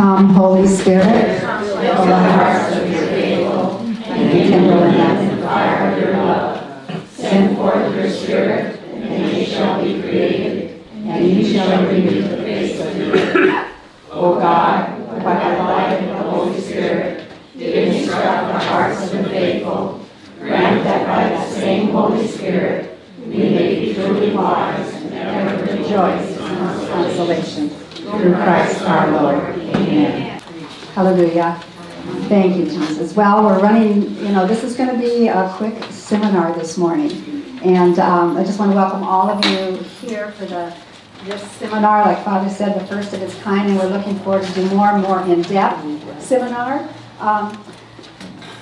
Come, Holy Spirit, fill the hearts of your faithful, and rekindle in them the fire of your love. Send forth your Spirit, and they shall be created, and you shall renew the face of the earth. O God, by the light of the Holy Spirit, did instruct the hearts of the faithful, grant that by the same Holy Spirit we may be truly wise and ever rejoice in consolation. Through Christ our Lord. Amen. Hallelujah. Thank you, Jesus. Well, we're running, you know, this is going to be a quick seminar this morning. And um, I just want to welcome all of you here for the this seminar, like Father said, the first of its kind, and we're looking forward to do more and more in-depth seminar. Um,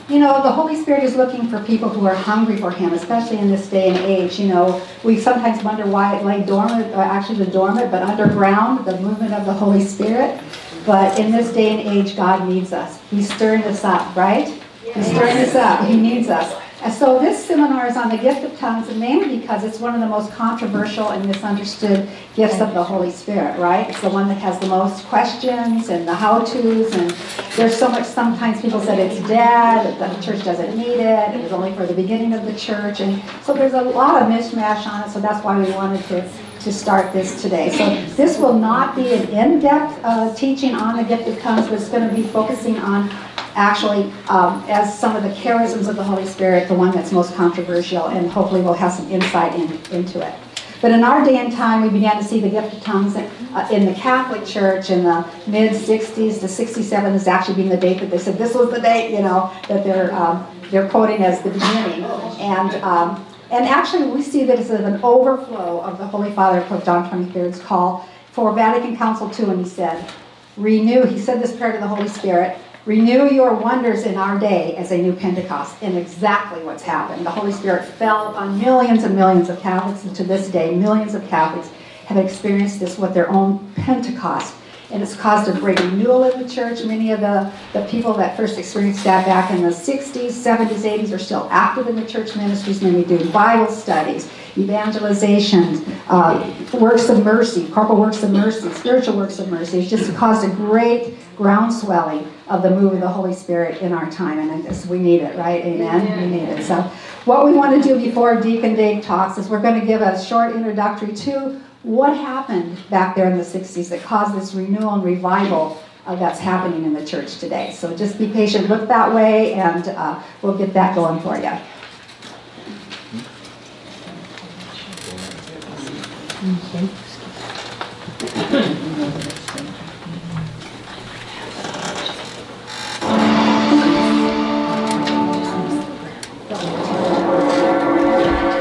you know, the Holy Spirit is looking for people who are hungry for Him, especially in this day and age. You know, we sometimes wonder why it lay dormant, uh, actually the dormant, but underground, the movement of the Holy Spirit. But in this day and age, God needs us. He's stirring us up, right? He's stirring us up. He needs us. And so this seminar is on the gift of tongues, mainly because it's one of the most controversial and misunderstood gifts of the Holy Spirit, right? It's the one that has the most questions and the how-tos, and there's so much, sometimes people said it's dead, the church doesn't need it, it was only for the beginning of the church, and so there's a lot of mishmash on it, so that's why we wanted to to start this today. So this will not be an in-depth uh, teaching on the gift of tongues, but it's going to be focusing on actually um, as some of the charisms of the Holy Spirit, the one that's most controversial, and hopefully we'll have some insight in, into it. But in our day and time, we began to see the gift of tongues in, uh, in the Catholic Church in the mid 60s. The 67 is actually being the date that they said this was the date, you know, that they're um, they're quoting as the beginning. And um, and actually, we see that as an overflow of the Holy Father, Pope John 23rd's call for Vatican Council II, and he said, renew. He said this prayer to the Holy Spirit Renew your wonders in our day as a new Pentecost. And exactly what's happened. The Holy Spirit fell upon millions and millions of Catholics, and to this day, millions of Catholics have experienced this with their own Pentecost. And it's caused a great renewal in the church. Many of the, the people that first experienced that back in the 60s, 70s, 80s are still active in the church ministries. Many do Bible studies, evangelizations, uh, works of mercy, corporal works of mercy, spiritual works of mercy. It's just caused a great groundswelling of the move of the Holy Spirit in our time. And I guess we need it, right? Amen? Amen. We need it. So what we want to do before Deacon Dave talks is we're going to give a short introductory to what happened back there in the 60s that caused this renewal and revival uh, that's happening in the church today. So just be patient, look that way, and uh, we'll get that going for you.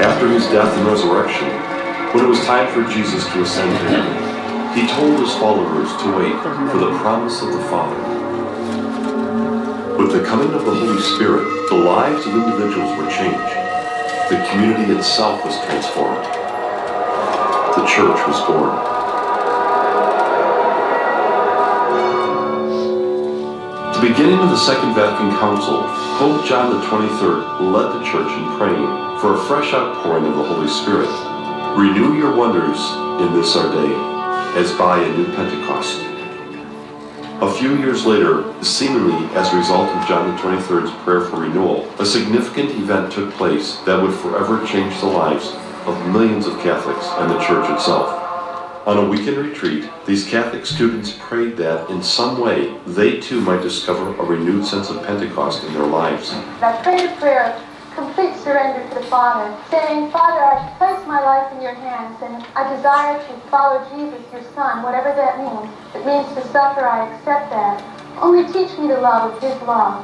After his death and resurrection, when it was time for Jesus to ascend to heaven, he told his followers to wait for the promise of the Father. With the coming of the Holy Spirit, the lives of individuals were changed. The community itself was transformed. The church was born. The beginning of the Second Vatican Council, Pope John XXIII led the church in praying for a fresh outpouring of the Holy Spirit Renew your wonders in this our day, as by a new Pentecost. A few years later, seemingly as a result of John XXIII's prayer for renewal, a significant event took place that would forever change the lives of millions of Catholics and the Church itself. On a weekend retreat, these Catholic students prayed that in some way they too might discover a renewed sense of Pentecost in their lives. A prayer complete surrender to the Father, saying, Father, I place my life in your hands, and I desire to follow Jesus, your Son, whatever that means. It means to suffer, I accept that. Only teach me the love of his love.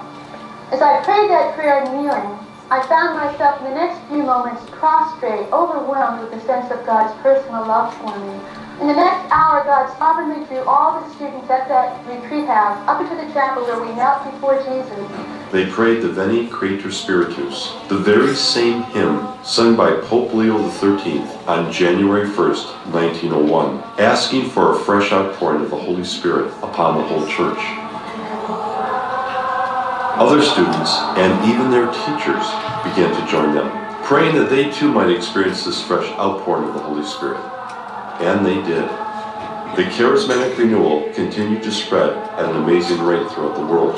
As I prayed that prayer kneeling, I found myself in the next few moments prostrate, overwhelmed with the sense of God's personal love for me. In the next hour, God sovereignly drew all the students at that retreat house up into the chapel where we knelt before Jesus. They prayed the Veni Creator Spiritus, the very same hymn sung by Pope Leo XIII on January 1st, 1901, asking for a fresh outpouring of the Holy Spirit upon the whole church. Other students and even their teachers began to join them, praying that they too might experience this fresh outpouring of the Holy Spirit. And they did. the charismatic renewal continued to spread at an amazing rate throughout the world.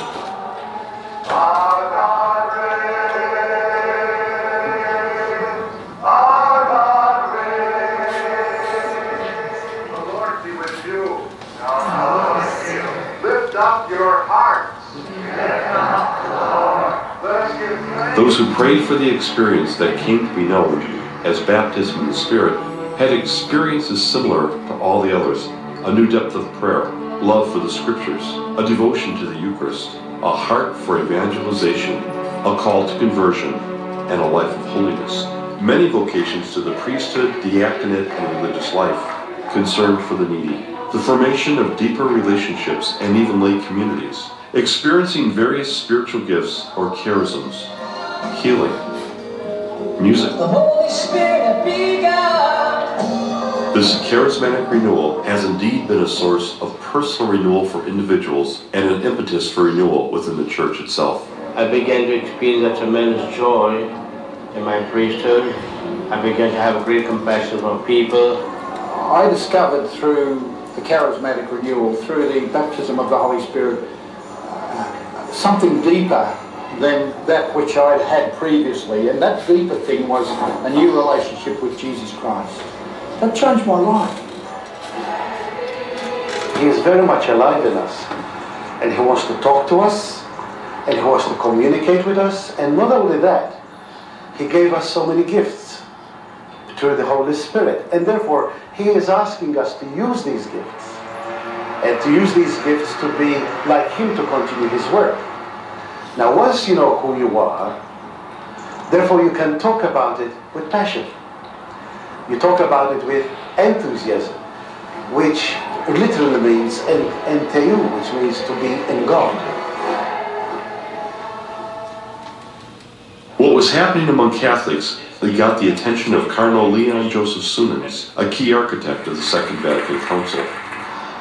Those who prayed for the experience that came to be known as baptism in the Spirit had experiences similar to all the others a new depth of prayer, love for the Scriptures, a devotion to the Eucharist, a heart for evangelization, a call to conversion, and a life of holiness. Many vocations to the priesthood, diaconate, and religious life, concerned for the needy, the formation of deeper relationships, and even lay communities, experiencing various spiritual gifts or charisms, healing, music. The Holy Spirit be God. This charismatic renewal has indeed been a source of personal renewal for individuals and an impetus for renewal within the church itself. I began to experience a tremendous joy in my priesthood. I began to have a great compassion for people. I discovered through the charismatic renewal, through the baptism of the Holy Spirit, uh, something deeper than that which I'd had previously. And that deeper thing was a new relationship with Jesus Christ. That changed my life. He is very much alive in us. And He wants to talk to us, and He wants to communicate with us. And not only that, He gave us so many gifts through the Holy Spirit. And therefore, He is asking us to use these gifts. And to use these gifts to be like Him to continue His work. Now, once you know who you are, therefore you can talk about it with passion. You talk about it with enthusiasm, which literally means en- enteu, which means to be in God. What was happening among Catholics that got the attention of Cardinal Leon Joseph Suenens, a key architect of the Second Vatican Council.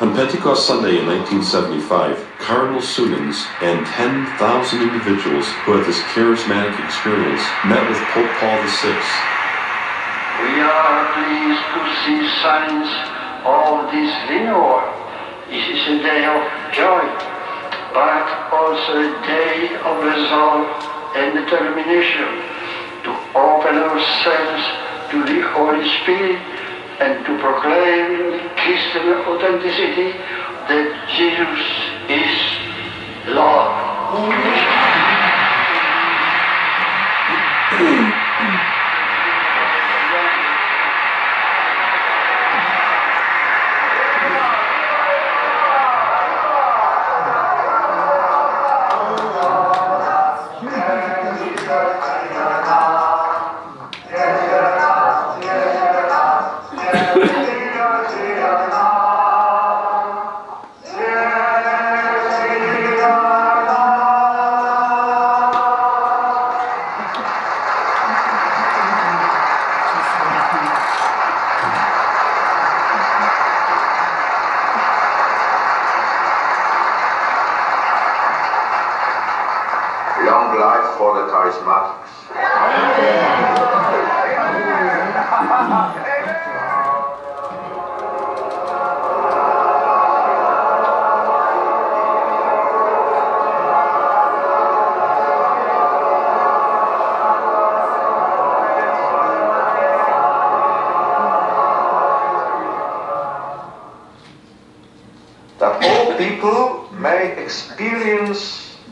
On Pentecost Sunday in 1975, Cardinal Suenens and 10,000 individuals who had this charismatic experience met with Pope Paul VI. We are pleased to see signs of this renewal. This is a day of joy, but also a day of resolve and determination to open ourselves to the Holy Spirit and to proclaim with Christian authenticity that Jesus is Lord.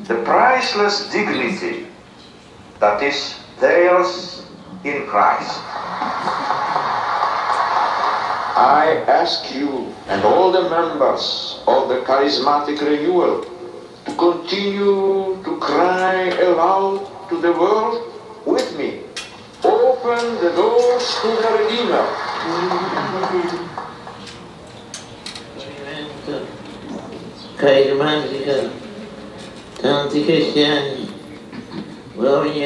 the priceless dignity that is theirs in Christ. I ask you and all the members of the charismatic renewal to continue to cry aloud to the world with me. Open the doors to the Redeemer. Charismatica, tanti cristiani, uomini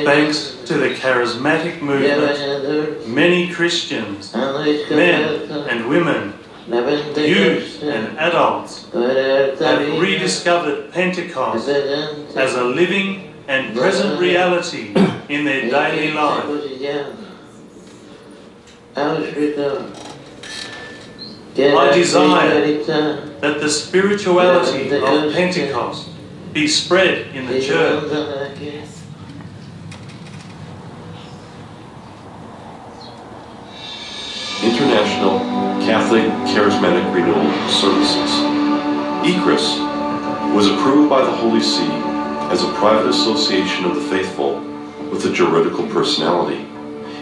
Thanks to the charismatic movement, many Christians, men and women, youth and adults have rediscovered Pentecost as a living and present reality in their daily life. I desire that the spirituality of Pentecost be spread in the church. International Catholic Charismatic Renewal Services. ICCRS was approved by the Holy See as a private association of the faithful with a juridical personality.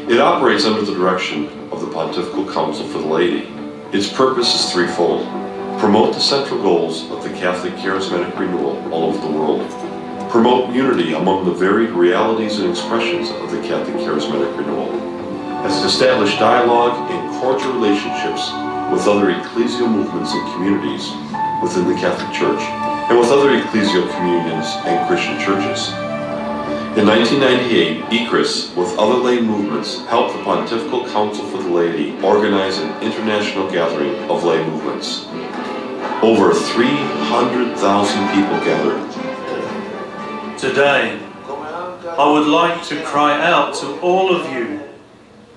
It operates under the direction of the Pontifical Council for the Laity. Its purpose is threefold. Promote the central goals of the Catholic Charismatic Renewal all over the world. Promote unity among the varied realities and expressions of the Catholic Charismatic Renewal. As to establish dialogue and cordial relationships with other ecclesial movements and communities within the Catholic Church and with other ecclesial communions and Christian churches. In 1998, ICCRS, with other lay movements, helped the Pontifical Council for the Laity organize an international gathering of lay movements. Over 300,000 people gathered. Today, I would like to cry out to all of you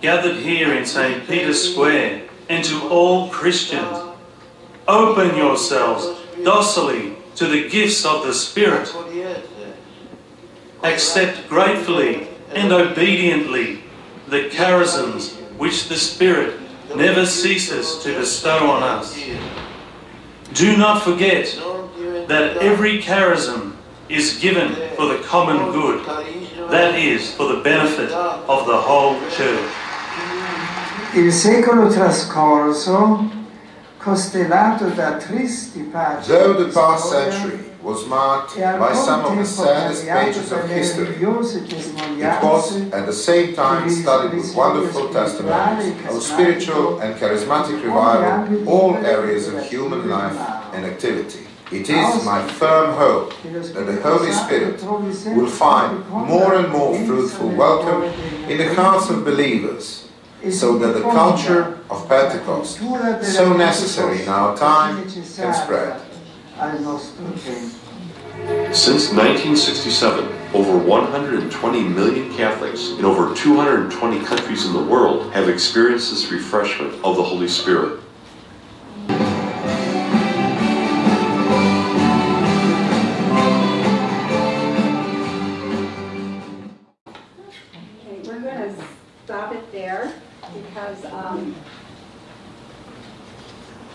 gathered here in St. Peter's Square and to all Christians. Open yourselves docilely to the gifts of the Spirit. Accept gratefully and obediently the charisms which the Spirit never ceases to bestow on us. Do not forget that every charism is given for the common good, that is, for the benefit of the whole church. Il secolo trascorso, costellato da tristi pagine Though the past century was marked by some of the saddest pages of history, it? Was at the same time studied with wonderful testimonies of spiritual and charismatic revival in all areas of human life and activity. It is my firm hope that the Holy Spirit will find more and more fruitful welcome in the hearts of believers so that the culture of Pentecost, so necessary in our time, can spread. Since 1967, over 120 million Catholics in over 220 countries in the world have experienced this refreshment of the Holy Spirit. Because um,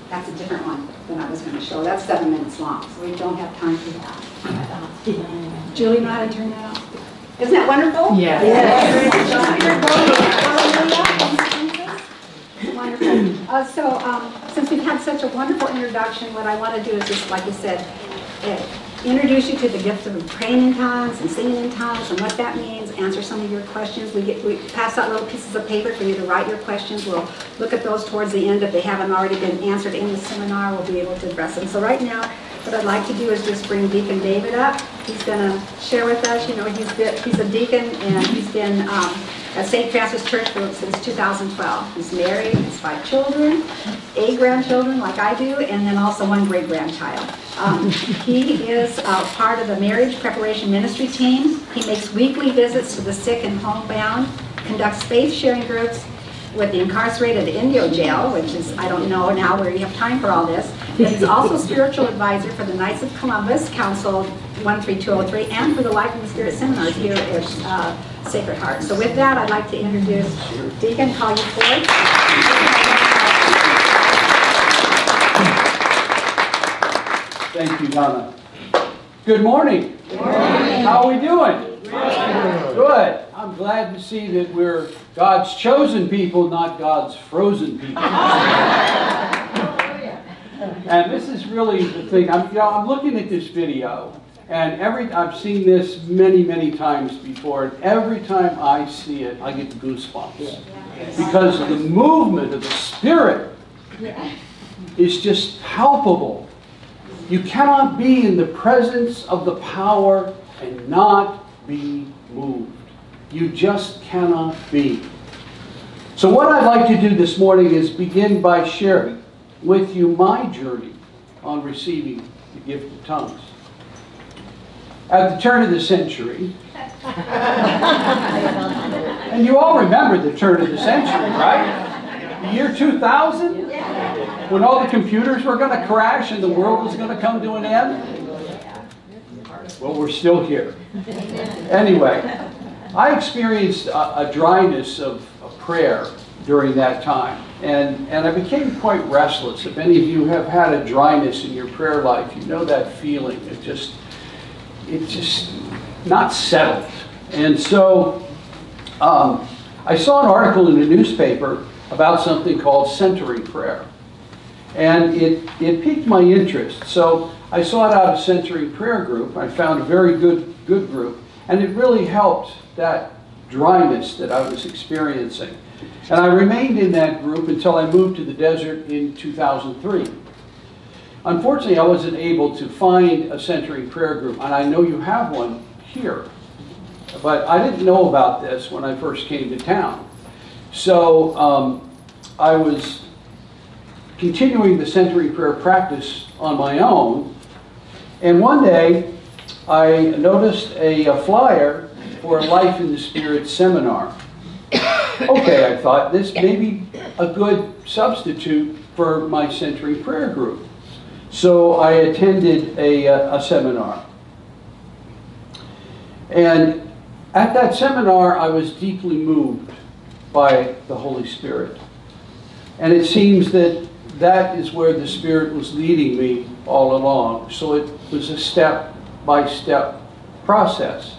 that's a different one than I was going to show. That's seven minutes long, so we don't have time for that. Julie, know how to turn that off? Isn't that wonderful? Yes. Yes. Wonderful. Uh, So um, since we've had such a wonderful introduction, what I want to do is just, like you said, eh, introduce you to the gift of praying in tongues and singing in tongues and what that means, answer some of your questions. We get, we pass out little pieces of paper for you to write your questions. We'll look at those towards the end. If they haven't already been answered in the seminar, we'll be able to address them. So right now, what I'd like to do is just bring Deacon David up. He's going to share with us, you know, he's, he's a deacon and he's been um, at St. Francis Church since 2012. He's married, has five children, eight grandchildren like I do, and then also one great-grandchild. Um, He is uh, part of the marriage preparation ministry team. He makes weekly visits to the sick and homebound, conducts faith-sharing groups with the incarcerated Indio jail, which is, I don't know now where you have time for all this. But he's also spiritual advisor for the Knights of Columbus Council 13203 and for the Life in the Spirit seminars here at uh, Sacred Heart. So with that, I'd like to introduce Deacon Collier Ford. Thank you, Donna. Good morning. How are we doing? Good. I'm glad to see that we're God's chosen people, not God's frozen people. And this is really the thing. I'm, you know, I'm looking at this video, and every I've seen this many, many times before, and every time I see it, I get goosebumps because the movement of the Spirit is just palpable. You cannot be in the presence of the power and not be moved. You just cannot be. So, what I'd like to do this morning is begin by sharing with you my journey on receiving the gift of tongues. At the turn of the century, and you all remember the turn of the century, right? The year 2000? When all the computers were going to crash and the world was going to come to an end? Well, we're still here. Anyway, I experienced a, a dryness of, of prayer during that time. And, and I became quite restless. If any of you have had a dryness in your prayer life, you know that feeling. It just, it just not settled. And so um, I saw an article in the newspaper about something called centering prayer. And it, it piqued my interest. So I sought out a centering prayer group. I found a very good, good group. And it really helped that dryness that I was experiencing. And I remained in that group until I moved to the desert in 2003. Unfortunately, I wasn't able to find a centering prayer group, and I know you have one here. But I didn't know about this when I first came to town. So um, I was continuing the centering prayer practice on my own. And one day, I noticed a, a flyer for a Life in the Spirit seminar. Okay, I thought, this may be a good substitute for my centering prayer group. So I attended a, uh, a seminar. And at that seminar, I was deeply moved by the Holy Spirit. And it seems that that is where the Spirit was leading me all along. So it was a step by step process.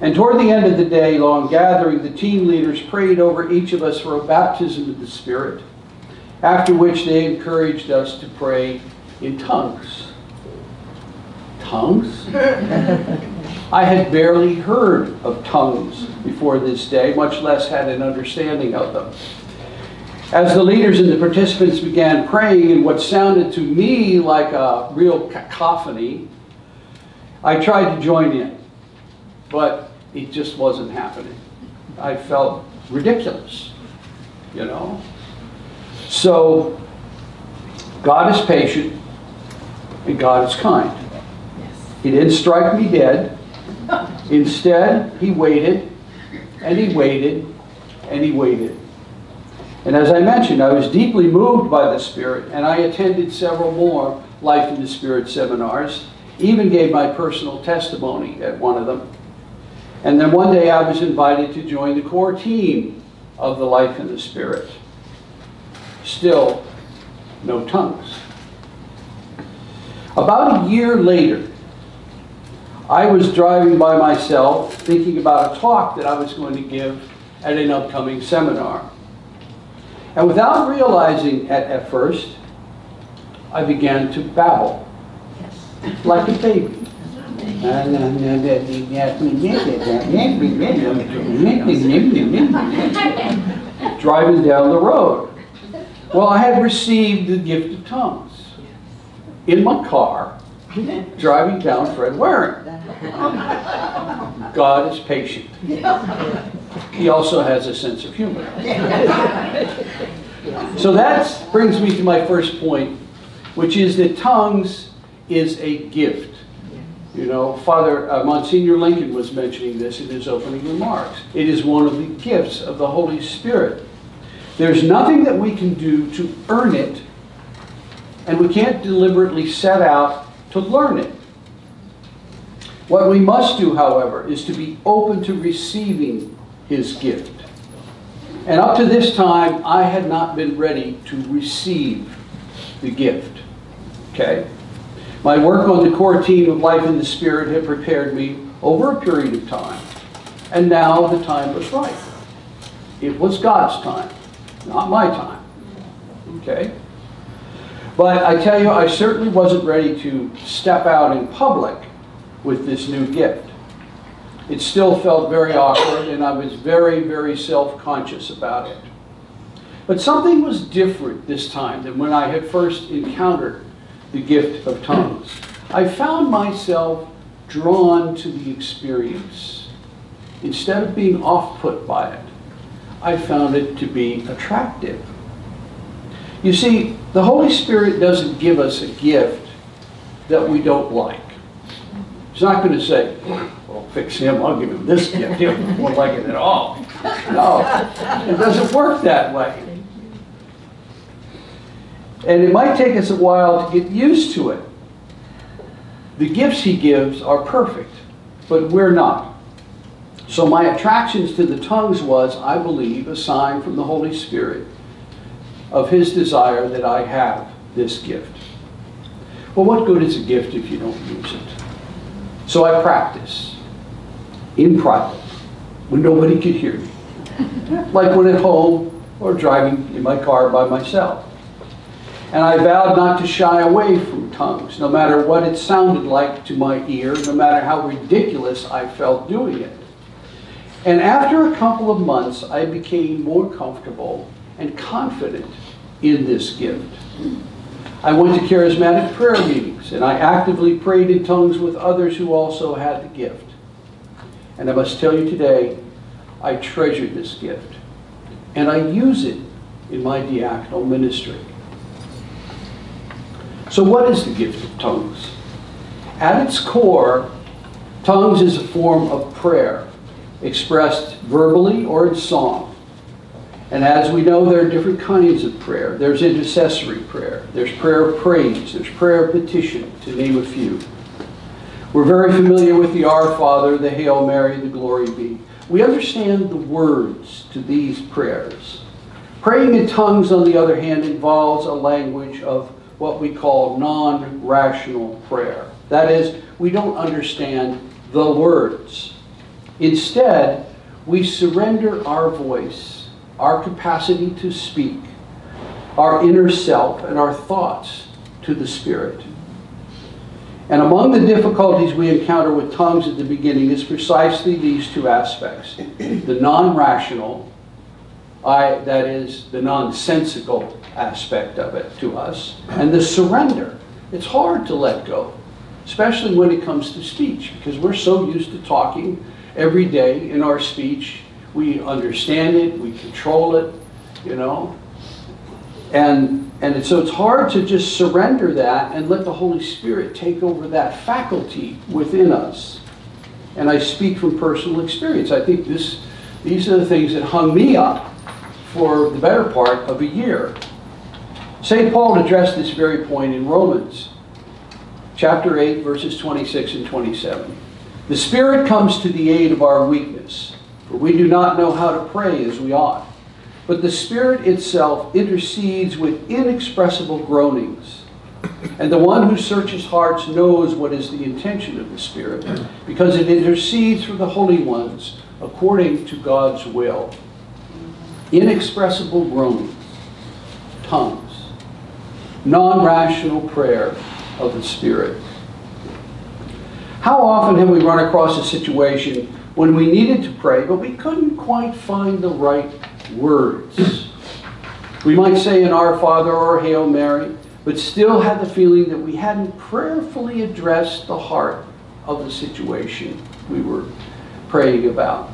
And toward the end of the day long gathering, the team leaders prayed over each of us for a baptism of the Spirit, after which they encouraged us to pray in tongues. Tongues? I had barely heard of tongues before this day, much less had an understanding of them. As the leaders and the participants began praying in what sounded to me like a real cacophony, I tried to join in, but it just wasn't happening. I felt ridiculous, you know? So, God is patient and God is kind. He didn't strike me dead. Instead, He waited and He waited and He waited. And as I mentioned, I was deeply moved by the Spirit, and I attended several more Life in the Spirit seminars, even gave my personal testimony at one of them. And then one day I was invited to join the core team of the Life in the Spirit. Still, no tongues. About a year later, I was driving by myself thinking about a talk that I was going to give at an upcoming seminar. And without realizing at, at first, I began to babble like a baby. And driving down the road. Well, I had received the gift of tongues in my car, driving down Fred Waring. God is patient. He also has a sense of humor. So that brings me to my first point, which is that tongues is a gift. You know, Father uh, Monsignor Lincoln was mentioning this in his opening remarks. It is one of the gifts of the Holy Spirit. There's nothing that we can do to earn it, and we can't deliberately set out to learn it. What we must do, however, is to be open to receiving His gift. And up to this time, I had not been ready to receive the gift. Okay? My work on the core team of Life in the Spirit had prepared me over a period of time. And now the time was right. It was God's time, not my time. Okay? But I tell you, I certainly wasn't ready to step out in public with this new gift. It still felt very awkward, and I was very, very self conscious about it. But something was different this time than when I had first encountered the gift of tongues. I found myself drawn to the experience. Instead of being off put by it, I found it to be attractive. You see, the Holy Spirit doesn't give us a gift that we don't like. He's not going to say, well, fix him, I'll give him this gift. He won't like it at all. No, it doesn't work that way. And it might take us a while to get used to it. The gifts he gives are perfect, but we're not. So my attractions to the tongues was, I believe, a sign from the Holy Spirit of his desire that I have this gift. Well, what good is a gift if you don't use it? So I practice in private when nobody could hear me. like when at home or driving in my car by myself. And I vowed not to shy away from tongues, no matter what it sounded like to my ear, no matter how ridiculous I felt doing it. And after a couple of months, I became more comfortable and confident in this gift. I went to charismatic prayer meetings, and I actively prayed in tongues with others who also had the gift. And I must tell you today, I treasure this gift, and I use it in my diaconal ministry. So, what is the gift of tongues? At its core, tongues is a form of prayer expressed verbally or in song. And as we know, there are different kinds of prayer. There's intercessory prayer, there's prayer of praise, there's prayer of petition, to name a few. We're very familiar with the Our Father, the Hail Mary, the Glory Be. We understand the words to these prayers. Praying in tongues, on the other hand, involves a language of what we call non rational prayer. That is, we don't understand the words. Instead, we surrender our voice, our capacity to speak, our inner self, and our thoughts to the Spirit. And among the difficulties we encounter with tongues at the beginning is precisely these two aspects the non rational, that is, the nonsensical aspect of it to us, and the surrender. It's hard to let go, especially when it comes to speech, because we're so used to talking every day in our speech. We understand it, we control it, you know. And, and so it's hard to just surrender that and let the Holy Spirit take over that faculty within us. And I speak from personal experience. I think this, these are the things that hung me up for the better part of a year. St. Paul addressed this very point in Romans chapter 8, verses 26 and 27. The Spirit comes to the aid of our weakness, for we do not know how to pray as we ought. But the Spirit itself intercedes with inexpressible groanings. And the one who searches hearts knows what is the intention of the Spirit, because it intercedes for the holy ones according to God's will. Inexpressible groanings, tongues, non rational prayer of the Spirit. How often have we run across a situation when we needed to pray, but we couldn't quite find the right words? We might say an Our Father or Hail Mary, but still had the feeling that we hadn't prayerfully addressed the heart of the situation we were praying about.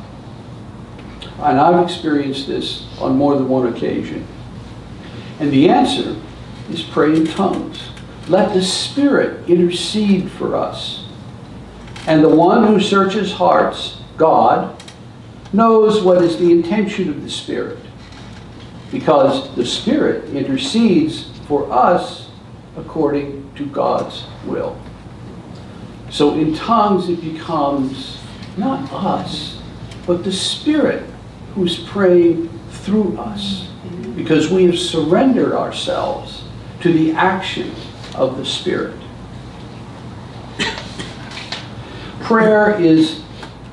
And I've experienced this on more than one occasion. And the answer is pray in tongues. Let the Spirit intercede for us. And the one who searches hearts, God, knows what is the intention of the Spirit. Because the Spirit intercedes for us according to God's will. So in tongues, it becomes not us, but the Spirit who's praying through us. Because we have surrendered ourselves to the action of the Spirit. Prayer is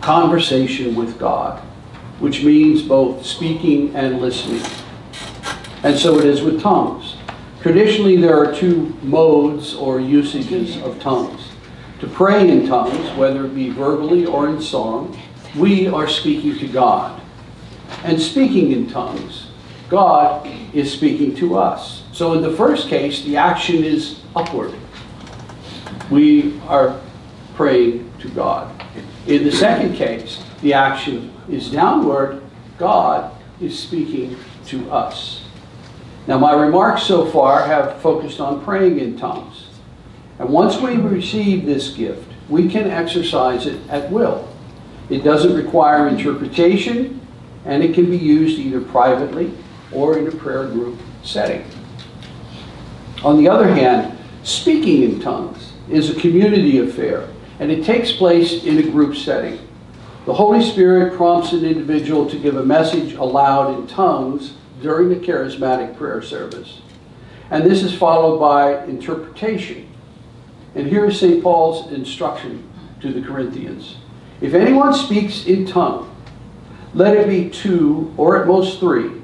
conversation with God, which means both speaking and listening. And so it is with tongues. Traditionally, there are two modes or usages of tongues. To pray in tongues, whether it be verbally or in song, we are speaking to God. And speaking in tongues, God is speaking to us. So in the first case, the action is upward. We are praying to God. In the second case, the action is downward. God is speaking to us. Now, my remarks so far have focused on praying in tongues. And once we receive this gift, we can exercise it at will. It doesn't require interpretation, and it can be used either privately or in a prayer group setting. On the other hand, speaking in tongues is a community affair, and it takes place in a group setting. The Holy Spirit prompts an individual to give a message aloud in tongues during the charismatic prayer service. And this is followed by interpretation. And here is St. Paul's instruction to the Corinthians. If anyone speaks in tongue, let it be two or at most three,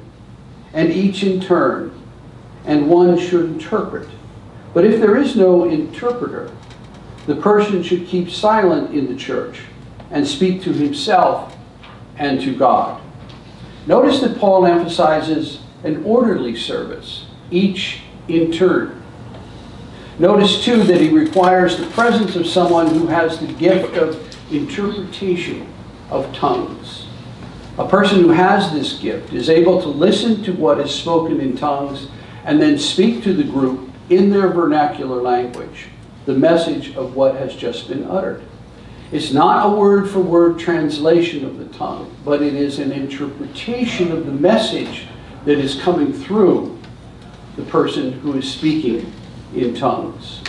and each in turn, and one should interpret. But if there is no interpreter, the person should keep silent in the church and speak to himself and to God. Notice that Paul emphasizes an orderly service, each in turn. Notice too that he requires the presence of someone who has the gift of interpretation of tongues. A person who has this gift is able to listen to what is spoken in tongues and then speak to the group in their vernacular language the message of what has just been uttered. It's not a word for word translation of the tongue, but it is an interpretation of the message that is coming through the person who is speaking in tongues.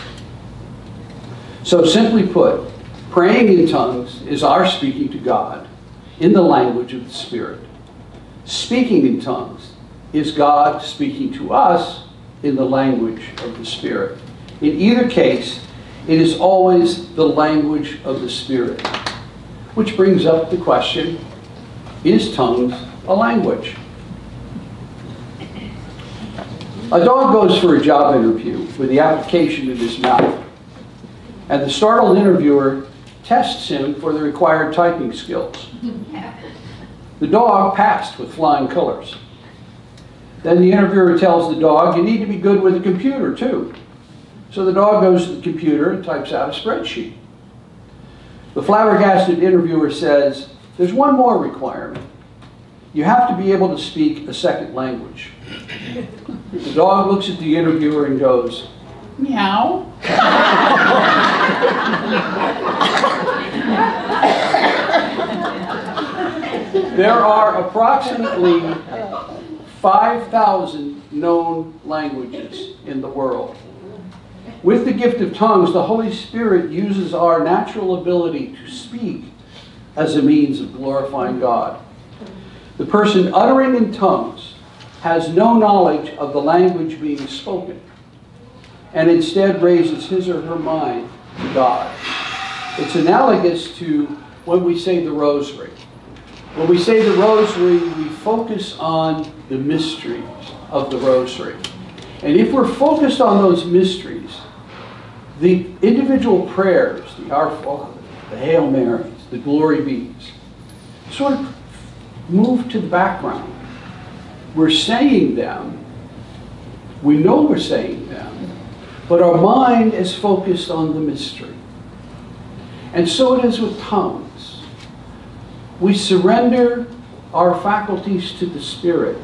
So, simply put, praying in tongues is our speaking to God in the language of the Spirit. Speaking in tongues is God speaking to us in the language of the Spirit. In either case, it is always the language of the Spirit. Which brings up the question is tongues a language? A dog goes for a job interview with the application in his mouth, and the startled interviewer tests him for the required typing skills. The dog passed with flying colors. Then the interviewer tells the dog, you need to be good with the computer too. So the dog goes to the computer and types out a spreadsheet. The flabbergasted interviewer says, there's one more requirement. You have to be able to speak a second language. The dog looks at the interviewer and goes, meow. there are approximately 5,000 known languages in the world. With the gift of tongues, the Holy Spirit uses our natural ability to speak as a means of glorifying God. The person uttering in tongues has no knowledge of the language being spoken and instead raises his or her mind to God. It's analogous to when we say the rosary. When we say the rosary, we focus on the mysteries of the rosary. And if we're focused on those mysteries, the individual prayers, the Our Father, the Hail Marys, the Glory Bees, sort of move to the background. We're saying them, we know we're saying them, but our mind is focused on the mystery. And so it is with tongues. We surrender our faculties to the Spirit.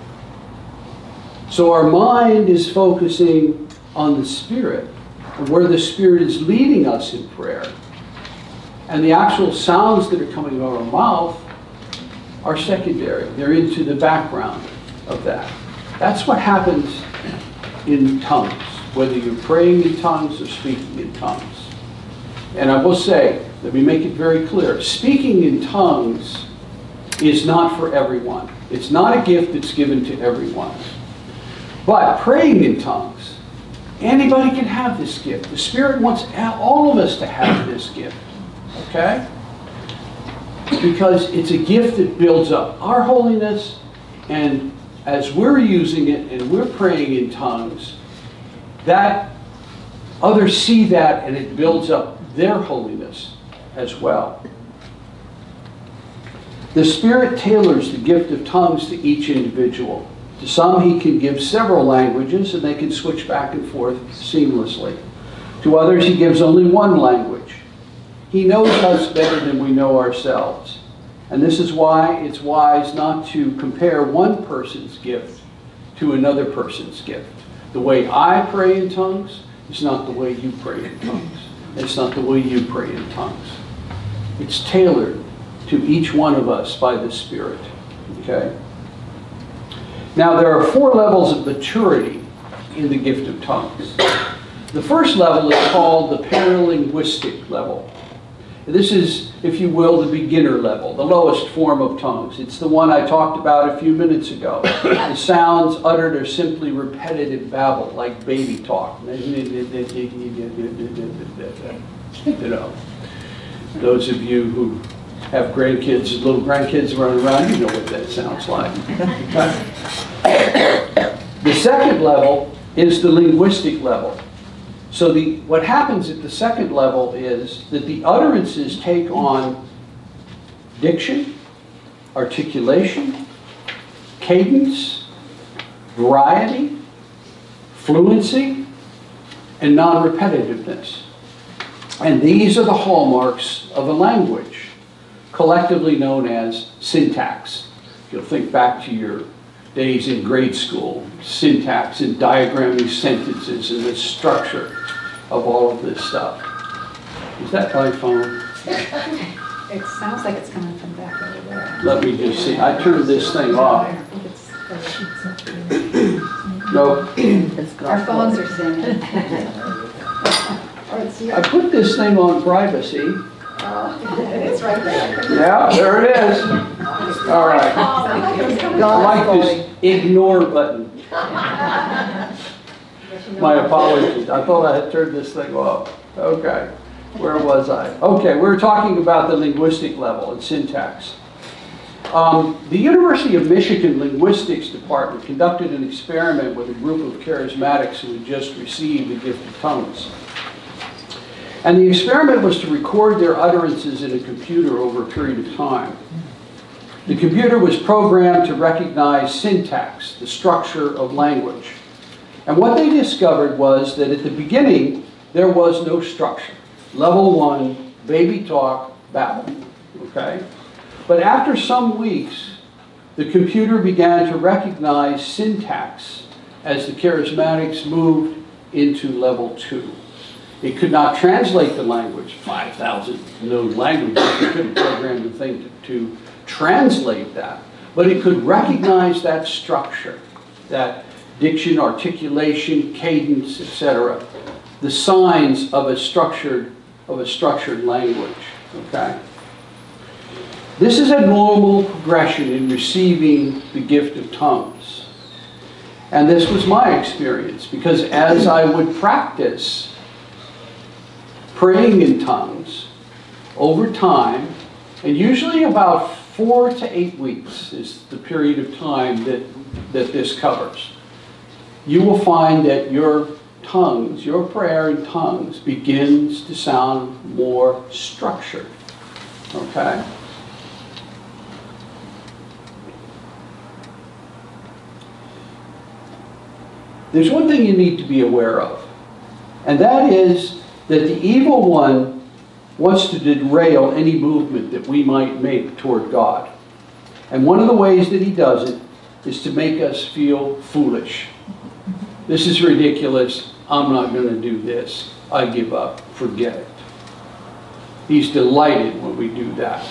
So our mind is focusing on the Spirit and where the Spirit is leading us in prayer. And the actual sounds that are coming out of our mouth are secondary. They're into the background of that. That's what happens in tongues, whether you're praying in tongues or speaking in tongues. And I will say, let me make it very clear, speaking in tongues is not for everyone. It's not a gift that's given to everyone. But praying in tongues, anybody can have this gift. The Spirit wants all of us to have this gift. Okay? Because it's a gift that builds up our holiness, and as we're using it and we're praying in tongues, that others see that and it builds up their holiness as well. The Spirit tailors the gift of tongues to each individual. To some, He can give several languages and they can switch back and forth seamlessly. To others, He gives only one language. He knows us better than we know ourselves. And this is why it's wise not to compare one person's gift to another person's gift. The way I pray in tongues is not the way you pray in tongues. It's not the way you pray in tongues. It's tailored to each one of us by the Spirit. Okay? Now, there are four levels of maturity in the gift of tongues. The first level is called the paralinguistic level. This is, if you will, the beginner level, the lowest form of tongues. It's the one I talked about a few minutes ago. The sounds uttered are simply repetitive babble, like baby talk. You know, those of you who have grandkids, little grandkids running around, you know what that sounds like. The second level is the linguistic level. So the, what happens at the second level is that the utterances take on diction, articulation, cadence, variety, fluency, and non-repetitiveness. And these are the hallmarks of a language, collectively known as syntax. If you'll think back to your days in grade school, syntax and diagramming sentences and the structure of all of this stuff. Is that my phone? It sounds like it's coming from back over there. Let me just see. I turned this thing off. No, Our phones are singing. I put this thing on privacy. It's right there. Yeah, there it is. All right. I like this ignore button. My apologies. I thought I had turned this thing off. Okay. Where was I? Okay, we were talking about the linguistic level and syntax. Um, the University of Michigan Linguistics Department conducted an experiment with a group of charismatics who had just received the gift of tongues. And the experiment was to record their utterances in a computer over a period of time. The computer was programmed to recognize syntax, the structure of language. And what they discovered was that at the beginning, there was no structure. Level one, baby talk, babble, okay? But after some weeks, the computer began to recognize syntax as the charismatics moved into level two. It could not translate the language, 5,000 known languages. It couldn't program the thing to, to translate that. But it could recognize that structure, that diction, articulation, cadence, etc. The signs of a structured, of a structured language. Okay? This is a normal progression in receiving the gift of tongues. And this was my experience because as I would practice praying in tongues over time, and usually about four to eight weeks is the period of time that, that this covers. You will find that your tongues, your prayer in tongues, begins to sound more structured. Okay? There's one thing you need to be aware of, and that is that the evil one wants to derail any movement that we might make toward God. And one of the ways that he does it is to make us feel foolish. This is ridiculous. I'm not going to do this. I give up. Forget it. He's delighted when we do that.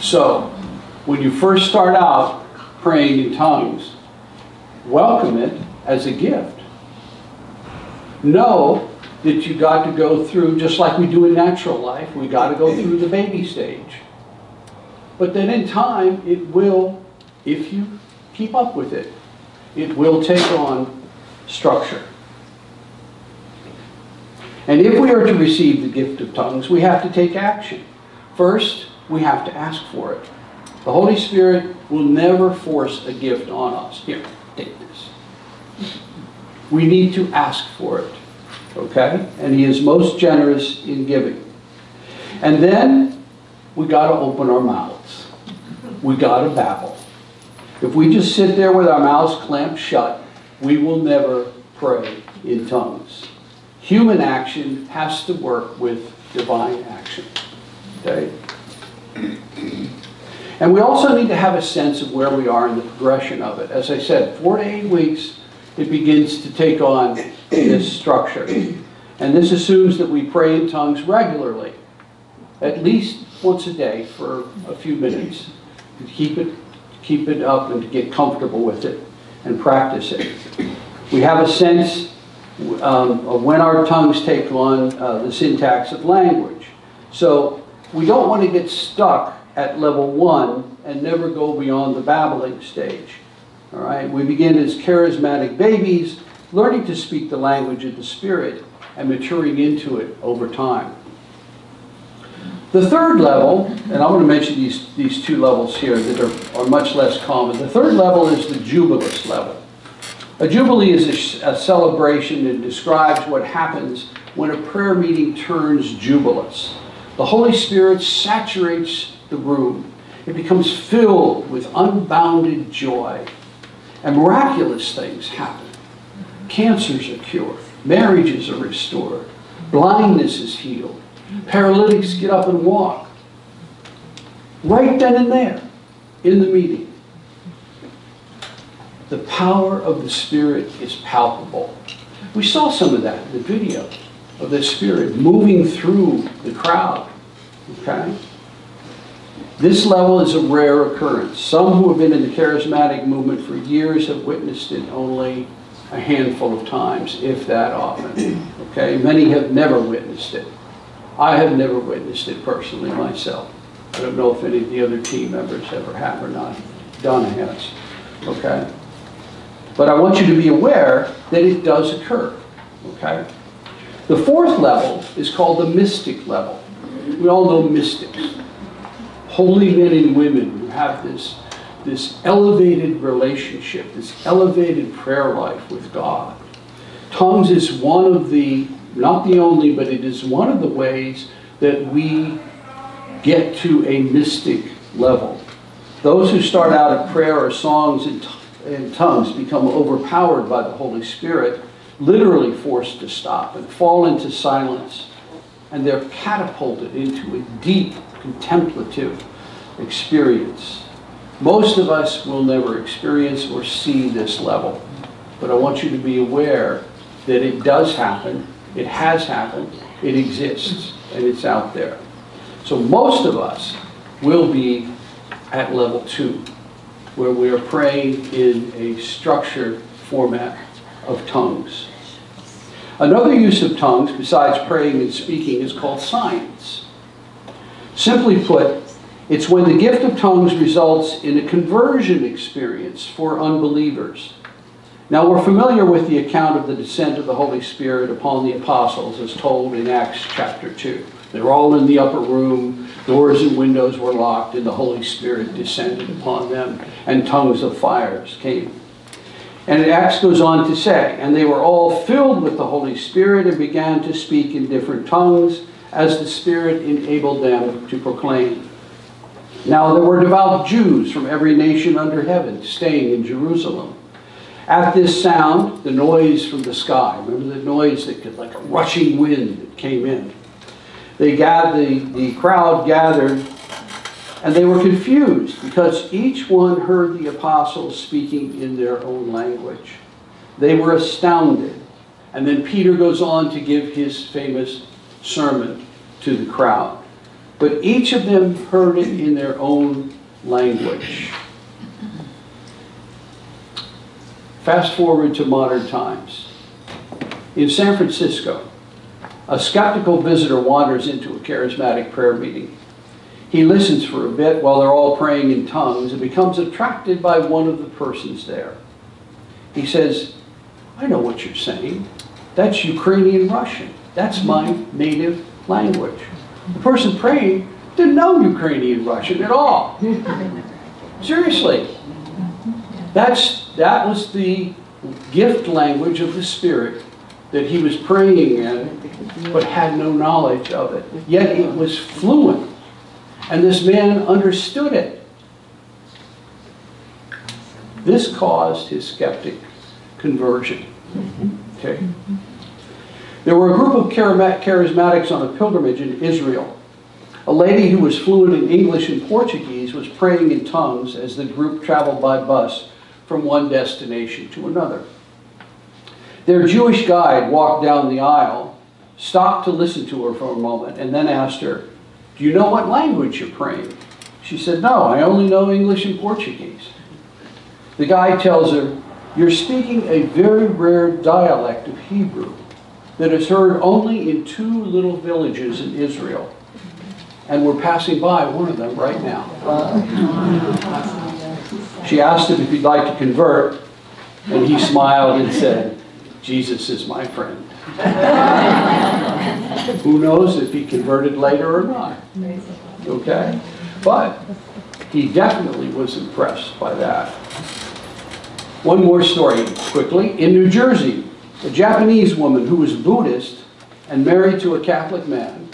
So, when you first start out praying in tongues, welcome it as a gift. Know that you got to go through, just like we do in natural life, we got to go through the baby stage. But then in time, it will, if you keep up with it, it will take on structure. And if we are to receive the gift of tongues, we have to take action. First, we have to ask for it. The Holy Spirit will never force a gift on us. Here, take this. We need to ask for it. Okay? And He is most generous in giving. And then we got to open our mouths. We got to babble. If we just sit there with our mouths clamped shut, we will never pray in tongues. Human action has to work with divine action. Okay? And we also need to have a sense of where we are in the progression of it. As I said, four to eight weeks, it begins to take on this structure. And this assumes that we pray in tongues regularly, at least once a day for a few minutes. To keep it, keep it up and to get comfortable with it and practice it. We have a sense um, of when our tongues take on uh, the syntax of language. So we don't want to get stuck at level one and never go beyond the babbling stage. All right, we begin as charismatic babies, learning to speak the language of the Spirit and maturing into it over time. The third level, and I want to mention these, these two levels here that are, are much less common. The third level is the jubilous level. A jubilee is a, a celebration and describes what happens when a prayer meeting turns jubilous. The Holy Spirit saturates the room. It becomes filled with unbounded joy. And miraculous things happen. Cancers are cured. Marriages are restored. Blindness is healed. Paralytics get up and walk. Right then and there, in the meeting. The power of the Spirit is palpable. We saw some of that in the video of the Spirit moving through the crowd. Okay? This level is a rare occurrence. Some who have been in the charismatic movement for years have witnessed it only a handful of times, if that often. Okay? Many have never witnessed it. I have never witnessed it personally myself. I don't know if any of the other team members ever have or not. Donna has. Okay? But I want you to be aware that it does occur. Okay? The fourth level is called the mystic level. We all know mystics. Holy men and women who have this, this elevated relationship, this elevated prayer life with God. Tongues is one of the, not the only, but it is one of the ways that we get to a mystic level. Those who start out at prayer or songs in, in tongues become overpowered by the Holy Spirit, literally forced to stop and fall into silence. And they're catapulted into a deep contemplative experience. Most of us will never experience or see this level, but I want you to be aware that it does happen, it has happened, it exists, and it's out there. So most of us will be at level two, where we are praying in a structured format of tongues. Another use of tongues, besides praying and speaking, is called signs. Simply put, it's when the gift of tongues results in a conversion experience for unbelievers. Now, we're familiar with the account of the descent of the Holy Spirit upon the apostles as told in Acts chapter 2. They were all in the upper room, doors and windows were locked, and the Holy Spirit descended upon them, and tongues of fires came. And Acts goes on to say, And they were all filled with the Holy Spirit and began to speak in different tongues as the Spirit enabled them to proclaim. Now there were devout Jews from every nation under heaven staying in Jerusalem. At this sound, the noise from the sky, remember the noise that could, like a rushing wind that came in. They gathered, the, the crowd gathered, and they were confused because each one heard the apostles speaking in their own language. They were astounded. And then Peter goes on to give his famous sermon to the crowd. But each of them heard it in their own language. Fast forward to modern times. In San Francisco, a skeptical visitor wanders into a charismatic prayer meeting. He listens for a bit while they're all praying in tongues and becomes attracted by one of the persons there. He says, I know what you're saying. That's Ukrainian Russian. That's my native language. The person praying didn't know Ukrainian Russian at all. Seriously. That's, that was the gift language of the Spirit that he was praying in, but had no knowledge of it. Yet it was fluent. And this man understood it. This caused his skeptic conversion. Okay? There were a group of charismatics on a pilgrimage in Israel. A lady who was fluent in English and Portuguese was praying in tongues as the group traveled by bus from one destination to another. Their Jewish guide walked down the aisle, stopped to listen to her for a moment, and then asked her, Do you know what language you're praying? She said, No, I only know English and Portuguese. The guy tells her, You're speaking a very rare dialect of Hebrew that is heard only in two little villages in Israel. And we're passing by one of them right now. She asked him if he'd like to convert, and he smiled and said, Jesus is my friend. Who knows if he converted later or not? Okay? But he definitely was impressed by that. One more story quickly. In New Jersey, a Japanese woman who was Buddhist and married to a Catholic man.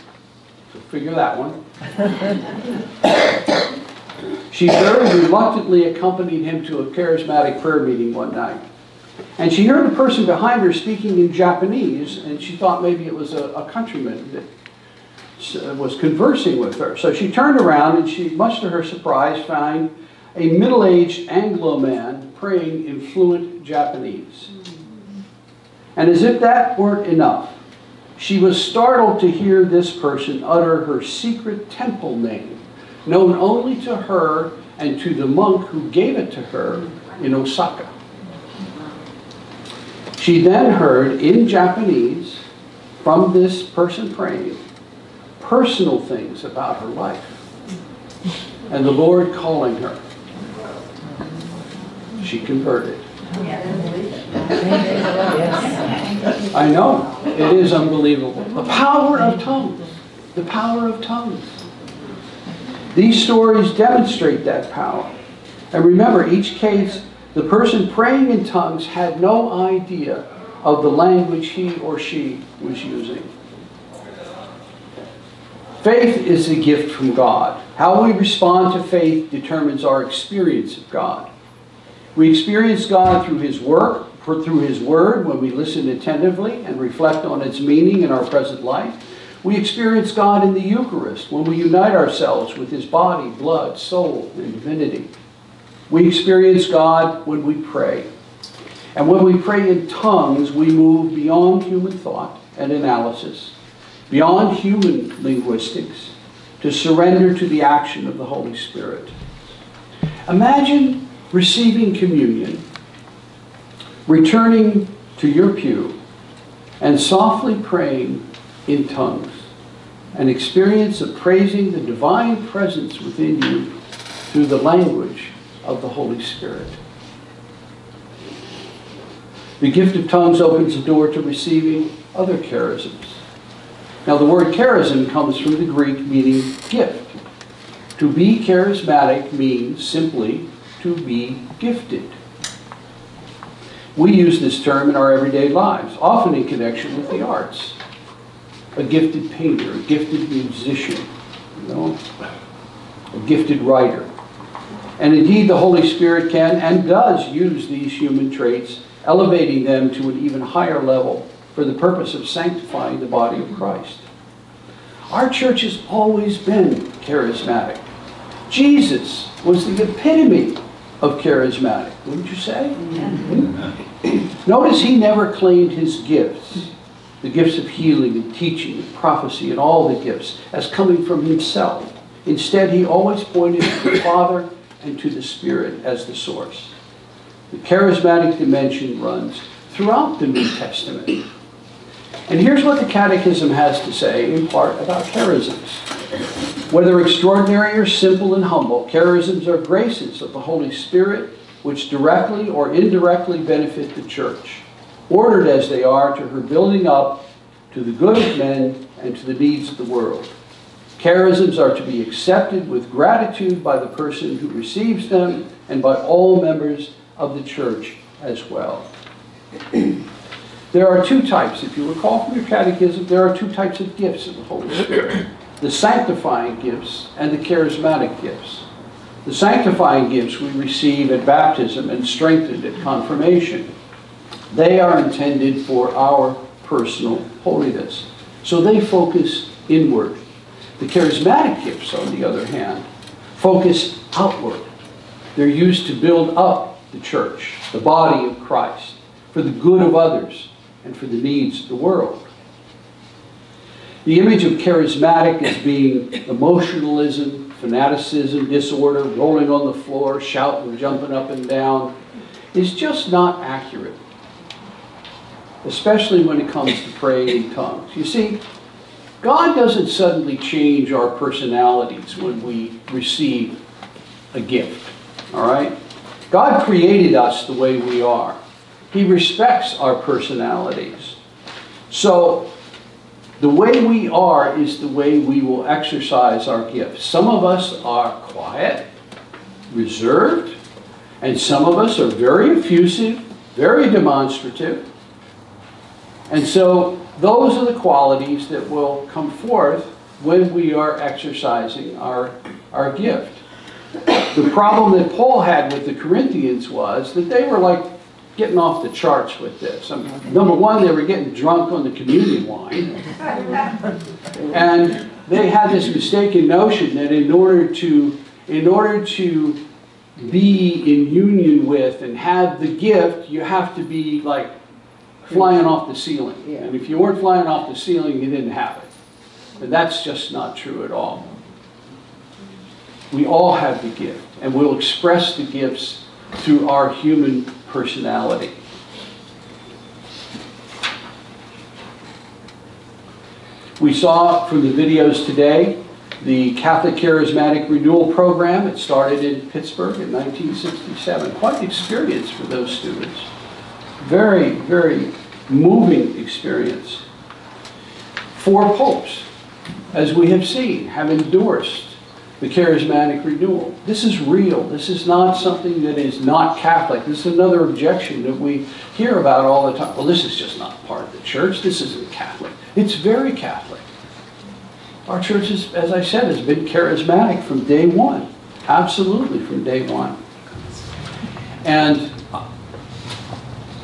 So figure that one. she very reluctantly accompanied him to a charismatic prayer meeting one night. And she heard a person behind her speaking in Japanese, and she thought maybe it was a, a countryman that uh, was conversing with her. So she turned around and she, much to her surprise, found a middle-aged Anglo man praying in fluent Japanese. And as if that weren't enough, she was startled to hear this person utter her secret temple name, known only to her and to the monk who gave it to her in Osaka. She then heard in Japanese from this person praying personal things about her life and the Lord calling her. She converted. I know. It is unbelievable. The power of tongues. The power of tongues. These stories demonstrate that power. And remember, each case, the person praying in tongues had no idea of the language he or she was using. Faith is a gift from God. How we respond to faith determines our experience of God. We experience God through His work, through His Word, when we listen attentively and reflect on its meaning in our present life. We experience God in the Eucharist, when we unite ourselves with His body, blood, soul, and divinity. We experience God when we pray. And when we pray in tongues, we move beyond human thought and analysis, beyond human linguistics, to surrender to the action of the Holy Spirit. Imagine receiving communion, returning to your pew, and softly praying in tongues, an experience of praising the divine presence within you through the language of the Holy Spirit. The gift of tongues opens the door to receiving other charisms. Now, the word charism comes from the Greek meaning gift. To be charismatic means simply to be gifted. We use this term in our everyday lives, often in connection with the arts. A gifted painter, a gifted musician, you know, a gifted writer. And indeed, the Holy Spirit can and does use these human traits, elevating them to an even higher level for the purpose of sanctifying the body of Christ. Our church has always been charismatic. Jesus was the epitome of charismatic, wouldn't you say? Notice he never claimed his gifts, the gifts of healing and teaching and prophecy and all the gifts, as coming from himself. Instead, he always pointed to the Father and to the Spirit as the source. The charismatic dimension runs throughout the New Testament. And here's what the Catechism has to say in part about charisms. Whether extraordinary or simple and humble, charisms are graces of the Holy Spirit which directly or indirectly benefit the church, ordered as they are to her building up to the good of men and to the needs of the world. Charisms are to be accepted with gratitude by the person who receives them and by all members of the church as well. there are two types, if you recall from your catechism, there are two types of gifts of the Holy Spirit the sanctifying gifts and the charismatic gifts. The sanctifying gifts we receive at baptism and strengthened at confirmation. They are intended for our personal holiness. So they focus inward. The charismatic gifts, on the other hand, focus outward. They're used to build up the church, the body of Christ, for the good of others and for the needs of the world. The image of charismatic as being emotionalism, fanaticism, disorder, rolling on the floor, shouting, jumping up and down, is just not accurate. Especially when it comes to praying in tongues. You see, God doesn't suddenly change our personalities when we receive a gift. All right? God created us the way we are. He respects our personalities. So, the way we are is the way we will exercise our gifts. Some of us are quiet, reserved, and some of us are very effusive, very demonstrative. And so, those are the qualities that will come forth when we are exercising our, our gift. The problem that Paul had with the Corinthians was that they were like getting off the charts with this. I mean, number one, they were getting drunk on the communion wine. And they had this mistaken notion that in order to, in order to be in union with and have the gift, you have to be like flying off the ceiling. And if you weren't flying off the ceiling, you didn't have it. And that's just not true at all. We all have the gift, and we'll express the gifts through our human personality. We saw from the videos today the Catholic Charismatic Renewal Program. It started in Pittsburgh in 1967. Quite an experience for those students. Very, very moving experience. Four popes, as we have seen, have endorsed the charismatic renewal. This is real. This is not something that is not Catholic. This is another objection that we hear about all the time. Well, this is just not part of the church. This isn't Catholic. It's very Catholic. Our church, is, as I said, has been charismatic from day one. Absolutely from day one. And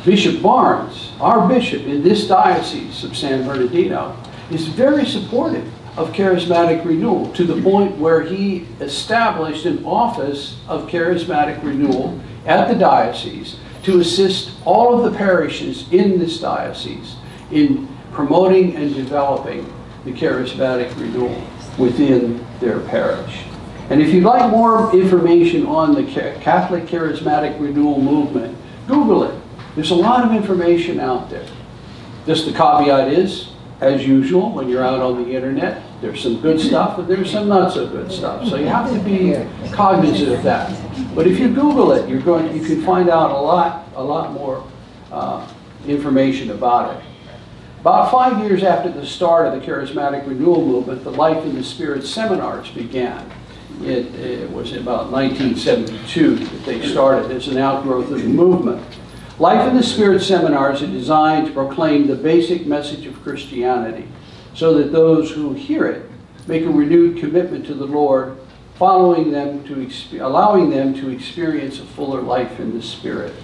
Bishop Barnes, our bishop in this diocese of San Bernardino, is very supportive of charismatic renewal to the point where he established an office of charismatic renewal at the diocese to assist all of the parishes in this diocese in promoting and developing the charismatic renewal within their parish. And if you'd like more information on the Catholic Charismatic Renewal Movement, Google it. There's a lot of information out there. Just the caveat is, as usual, when you're out on the internet, there's some good stuff, but there's some not so good stuff. So you have to be cognizant of that. But if you Google it, you're going, you can find out a lot, a lot more uh, information about it. About five years after the start of the Charismatic Renewal Movement, the Life in the Spirit seminars began. It, it was about 1972 that they started as an outgrowth of the movement. Life in the Spirit seminars are designed to proclaim the basic message of Christianity so that those who hear it make a renewed commitment to the Lord, following them to allowing them to experience a fuller life in the Spirit.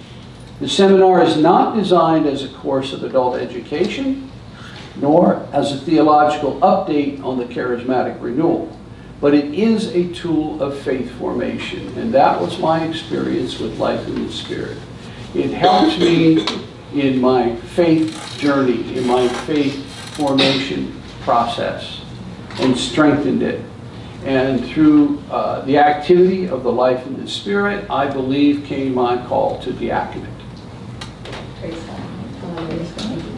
The seminar is not designed as a course of adult education, nor as a theological update on the charismatic renewal, but it is a tool of faith formation, and that was my experience with Life in the Spirit. It helped me in my faith journey, in my faith formation process, and strengthened it. And through uh, the activity of the life in the Spirit, I believe came my call to diaconate.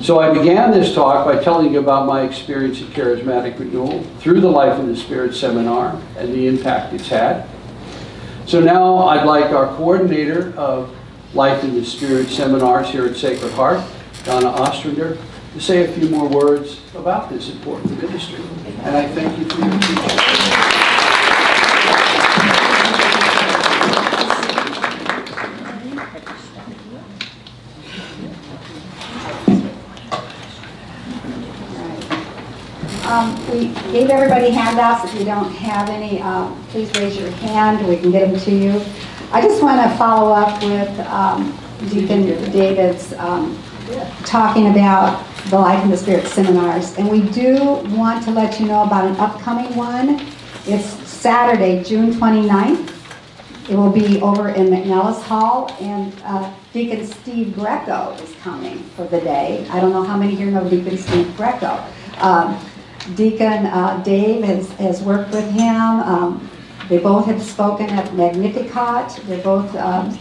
So I began this talk by telling you about my experience at Charismatic Renewal through the Life in the Spirit seminar and the impact it's had. So now I'd like our coordinator of Life in the Spirit seminars here at Sacred Heart, Donna Ostrander, to say a few more words about this important ministry. And I thank you for your teaching. Um, we gave everybody handouts. If you don't have any, um, please raise your hand. We can get them to you. I just want to follow up with um, Deacon David's um, talking about the Life in the Spirit seminars. And we do want to let you know about an upcoming one. It's Saturday, June 29th. It will be over in McNellis Hall, and uh, Deacon Steve Greco is coming for the day. I don't know how many here know Deacon Steve Greco. Um, Deacon uh, Dave has, has worked with him. Um, they both have spoken at Magnificat. They're both um,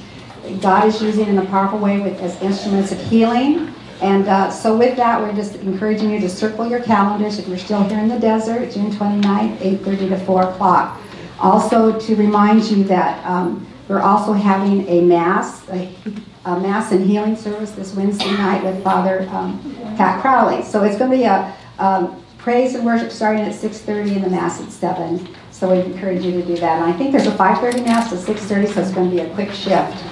God is using in a powerful way with, as instruments of healing. And uh, so with that, we're just encouraging you to circle your calendars if you're still here in the desert, June 29th, 8.30 to 4 o'clock. Also to remind you that um, we're also having a mass, a, a, mass and healing service this Wednesday night with Father um, Pat Crowley. So it's going to be a um, praise and worship starting at 6.30 and the mass at 7. So we encourage you to do that. And I think there's a 5.30 mass to 6.30, so it's going to be a quick shift.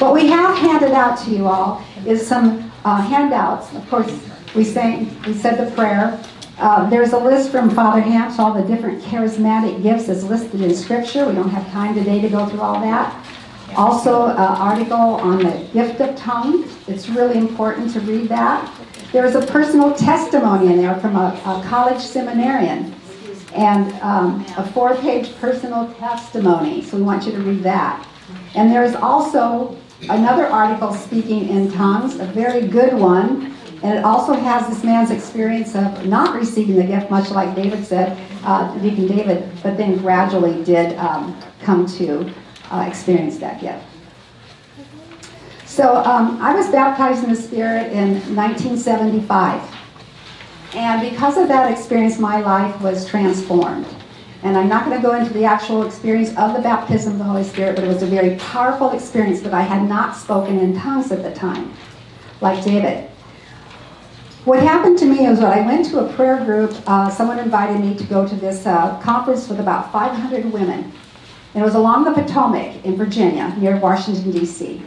What we have handed out to you all is some uh, handouts. Of course, we sang, we said the prayer. Uh, there's a list from Father Hampsch, all the different charismatic gifts is listed in Scripture. We don't have time today to go through all that. Also, an article on the gift of tongues. It's really important to read that. There's a personal testimony in there from a, a college seminarian and um, a four-page personal testimony. So we want you to read that. And there's also another article speaking in tongues, a very good one. And it also has this man's experience of not receiving the gift, much like David said, uh, Deacon David, but then gradually did um, come to uh, experience that gift. So um, I was baptized in the Spirit in 1975. And because of that experience, my life was transformed. And I'm not going to go into the actual experience of the baptism of the Holy Spirit, but it was a very powerful experience that I had not spoken in tongues at the time, like David. What happened to me is when I went to a prayer group, uh, someone invited me to go to this uh, conference with about 500 women. And it was along the Potomac in Virginia, near Washington, D.C.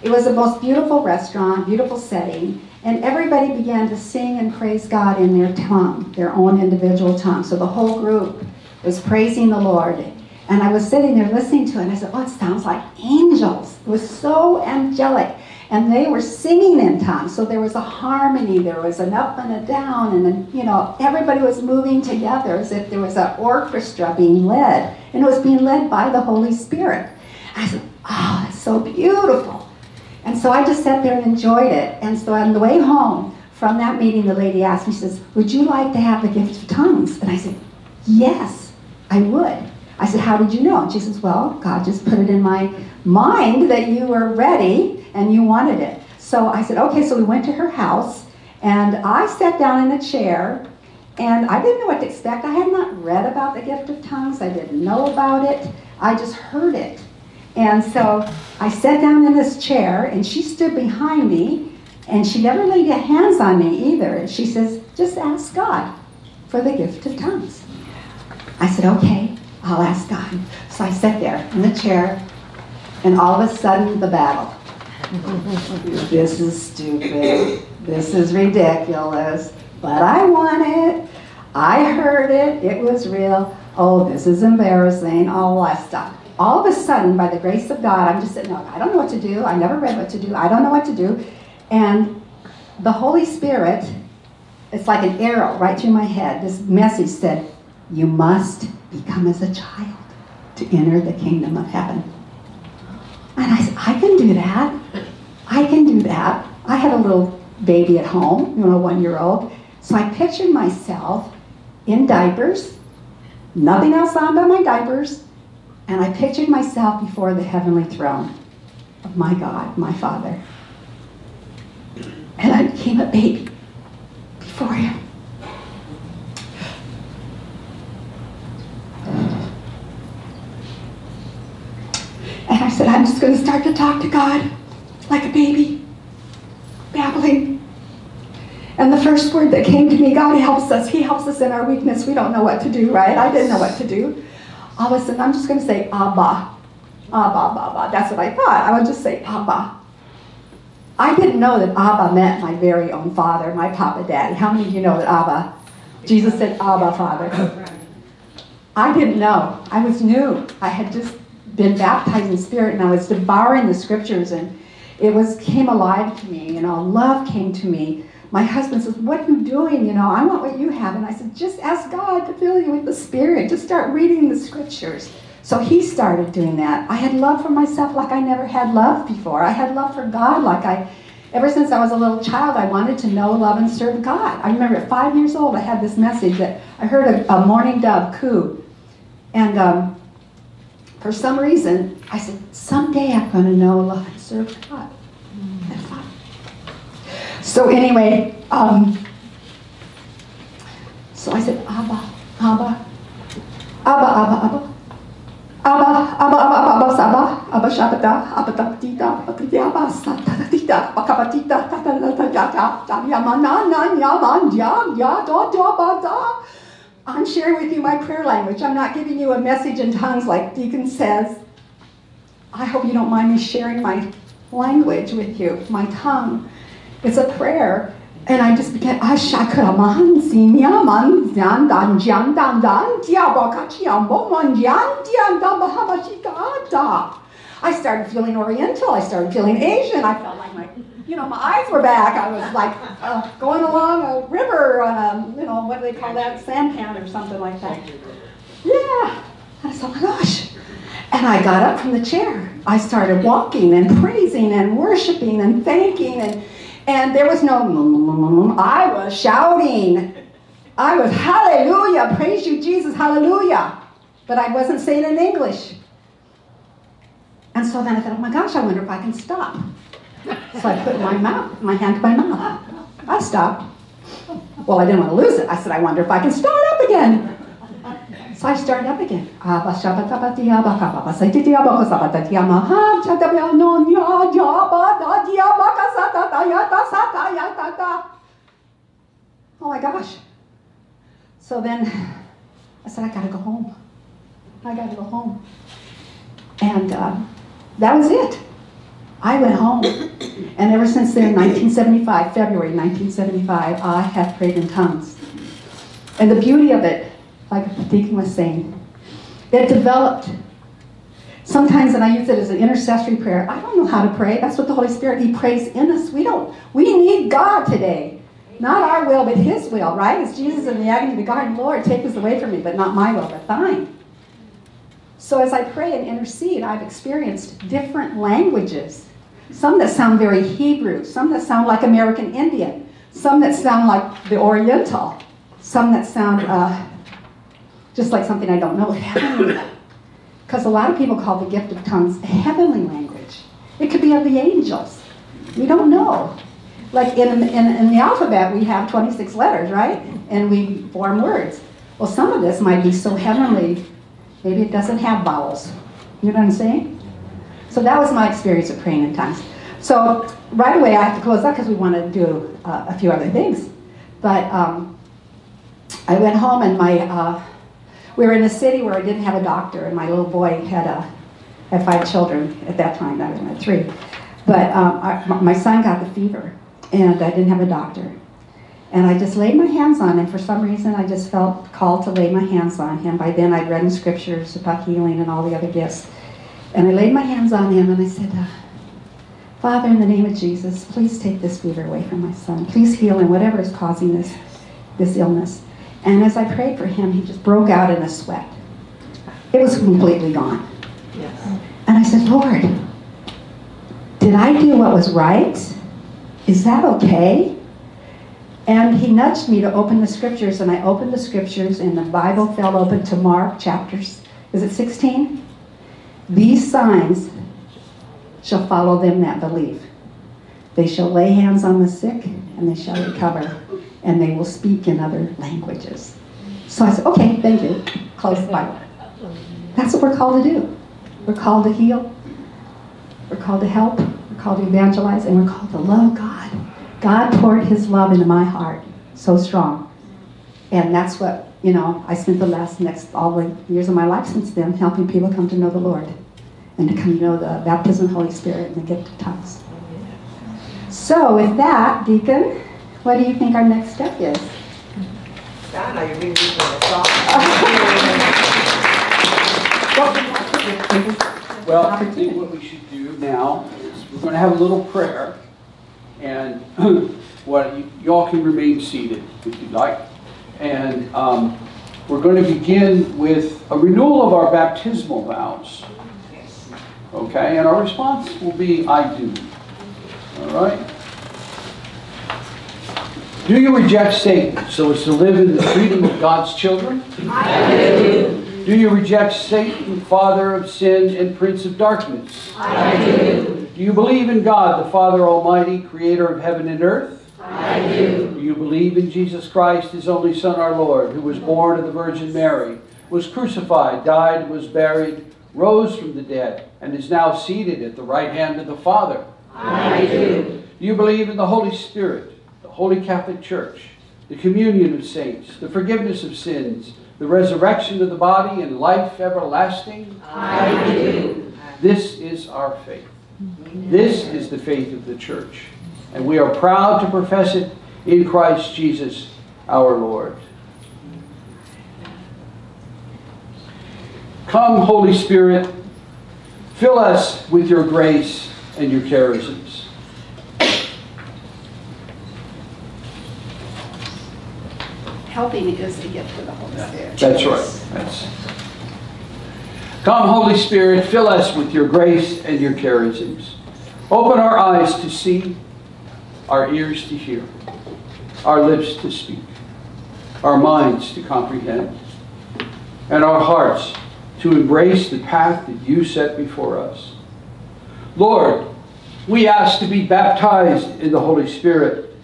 It was the most beautiful restaurant, beautiful setting, and everybody began to sing and praise God in their tongue, their own individual tongue. So the whole group was praising the Lord. And I was sitting there listening to it, and I said, Oh, it sounds like angels. It was so angelic. And they were singing in tongues. So there was a harmony, there was an up and a down, and then, you know, everybody was moving together as if there was an orchestra being led. And it was being led by the Holy Spirit. I said, Oh, that's so beautiful. And so I just sat there and enjoyed it. And so on the way home from that meeting, the lady asked me, she says, Would you like to have the gift of tongues? And I said, Yes. I would. I said, How did you know? She says, Well, God just put it in my mind that you were ready and you wanted it. So I said, Okay, so we went to her house and I sat down in a chair and I didn't know what to expect. I had not read about the gift of tongues, I didn't know about it, I just heard it. And so I sat down in this chair and she stood behind me and she never laid hands on me either. And she says, Just ask God for the gift of tongues. I said, okay, I'll ask God. So I sat there in the chair, and all of a sudden, the battle. this is stupid. This is ridiculous. But I want it. I heard it. It was real. Oh, this is embarrassing. All that stuff. All of a sudden, by the grace of God, I'm just sitting there. I don't know what to do. I never read what to do. I don't know what to do. And the Holy Spirit, it's like an arrow right through my head. This message said, you must become as a child to enter the kingdom of heaven. And I said, I can do that. I can do that. I had a little baby at home, you know, one year old. So I pictured myself in diapers, nothing else on but my diapers, and I pictured myself before the heavenly throne of my God, my Father. And I became a baby before Him. And I said, I'm just going to start to talk to God like a baby, babbling. And the first word that came to me, God helps us. He helps us in our weakness. We don't know what to do, right? I didn't know what to do. All of a sudden, I'm just going to say, Abba. Abba, Abba. That's what I thought. I would just say, Abba. I didn't know that Abba meant my very own father, my papa daddy. How many of you know that Abba? Jesus said, Abba, Father. I didn't know. I was new. I had just been baptized in spirit and I was devouring the scriptures and it was came alive to me, you know, love came to me. My husband says, What are you doing? You know, I want what you have. And I said, Just ask God to fill you with the Spirit. Just start reading the scriptures. So he started doing that. I had love for myself like I never had love before. I had love for God like I, ever since I was a little child, I wanted to know, love, and serve God. I remember at five years old, I had this message that I heard a, a mourning dove coo. And um, for some reason, I said, someday I'm going to know love and serve God. And. So anyway, um, so I said, Abba, Abba, Abba, Abba, Abba. Abba, Abba, Abba, Abba, Abba, Saba, Abba, Shabata, Abba, Tapatita, Papiti, Abba, Satatita, Bakapatita, Tatatata, Yamana, Yaman, Ya, Ya, Da, Da, Ba, Da. I'm sharing with you my prayer language. I'm not giving you a message in tongues like Deacon says. I hope you don't mind me sharing my language with you, my tongue. It's a prayer. And I just began. I started feeling Oriental. I started feeling Asian. I felt like my, you know, my eyes were back. I was like uh, going along a river on a, you know, what do they call that, sampan or something like that. Yeah. I said, oh my gosh. And I got up from the chair. I started walking and praising and worshiping and thanking and and there was no mm, mm, mm, I was shouting. I was hallelujah, praise you Jesus, hallelujah. But I wasn't saying it in English. And so then I thought, oh my gosh, I wonder if I can stop. So I put my mouth, my hand to my mouth. I stopped. Well, I didn't want to lose it. I said, I wonder if I can start up again. So I started up again. Oh my gosh. So then I said, I gotta go home. I gotta go home. And uh, that was it. I went home. And ever since then, 1975, February 1975, I have prayed in tongues. And the beauty of it, like deacon was saying, it developed. Sometimes, and I use it as an intercessory prayer. I don't know how to pray. That's what the Holy Spirit, He prays in us. We don't. We need God today. Not our will, but His will, right? As Jesus in the agony of the garden, Lord, take this away from me, but not my will, but thine. So as I pray and intercede, I've experienced different languages. Some that sound very Hebrew, some that sound like American Indian, some that sound like the Oriental, some that sound uh, just like something I don't know. Because a lot of people call the gift of tongues a heavenly language. It could be of the angels. We don't know. Like in, in, in the alphabet, we have 26 letters, right? And we form words. Well, some of this might be so heavenly, maybe it doesn't have vowels. You know what I'm saying? So that was my experience of praying in tongues. So right away, I have to close up because we want to do uh, a few other things. But um, I went home and my uh, we were in a city where I didn't have a doctor, and my little boy had a had five children at that time. I was at three, but um, I, my son got the fever, and I didn't have a doctor. And I just laid my hands on him. For some reason, I just felt called to lay my hands on him. By then, I'd read in scriptures about healing and all the other gifts. And I laid my hands on him and I said, uh, Father, in the name of Jesus, please take this fever away from my son. Please heal him, whatever is causing this, this illness. And as I prayed for him, he just broke out in a sweat. It was completely gone. Yes. And I said, Lord, did I do what was right? Is that okay? And he nudged me to open the scriptures, and I opened the scriptures, and the Bible fell open to Mark chapters. Is it 16? These signs shall follow them that believe. They shall lay hands on the sick, and they shall recover, and they will speak in other languages. So I said, okay, thank you. Close the Bible. That's what we're called to do. We're called to heal. We're called to help. We're called to evangelize, and we're called to love God. God poured his love into my heart so strong. And that's what, you know, I spent the last next all the years of my life since then helping people come to know the Lord and to come to know the baptism of the Holy Spirit and the gift of tongues. So with that, Deacon, what do you think our next step is? I know you're reading the Well, I think what we should do now is we're going to have a little prayer. And what you, y'all can remain seated if you'd like. And um, we're going to begin with a renewal of our baptismal vows. Okay, and our response will be, I do. All right? Do you reject Satan so as to live in the freedom of God's children? I do. Do you reject Satan, father of sin and prince of darkness? I do. Do you believe in God, the Father Almighty, creator of heaven and earth? I do. Do you believe in Jesus Christ, his only Son, our Lord, who was born of the Virgin Mary, was crucified, died, was buried, rose from the dead, and is now seated at the right hand of the Father? I do. Do you believe in the Holy Spirit, the Holy Catholic Church, the communion of saints, the forgiveness of sins, the resurrection of the body, and life everlasting? I do. This is our faith. This is the faith of the church. And we are proud to profess it in Christ Jesus our Lord. Come, Holy Spirit, fill us with your grace and your charisms. Helping is the gift of the Holy Spirit. That's right. That's... Come, Holy Spirit, fill us with your grace and your charisms. Open our eyes to see, our ears to hear, our lips to speak, our minds to comprehend, and our hearts to embrace the path that you set before us. Lord, we ask to be baptized in the Holy Spirit.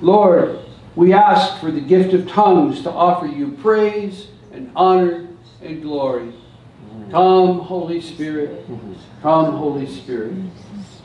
Lord, we ask for the gift of tongues to offer you praise and honor and glory. Come, Holy Spirit. Come, Holy Spirit.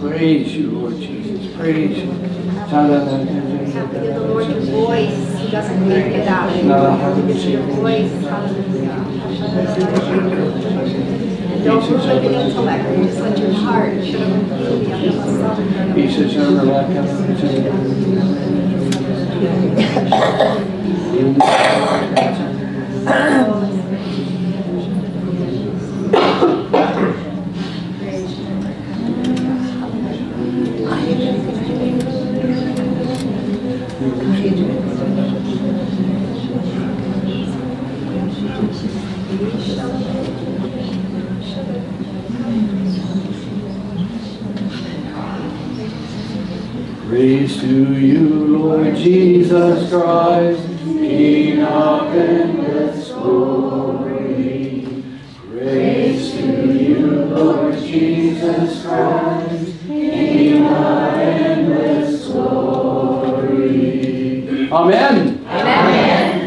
Praise you, Lord Jesus. Praise you. Have to give the Lord your voice. He doesn't without it. Give your voice. Hallelujah. Don't move with the intellect. Just let your heart. He says, Praise to you, Lord Jesus Christ, King of endless glory. Praise to you, Lord Jesus Christ, King of endless glory. Amen. Amen.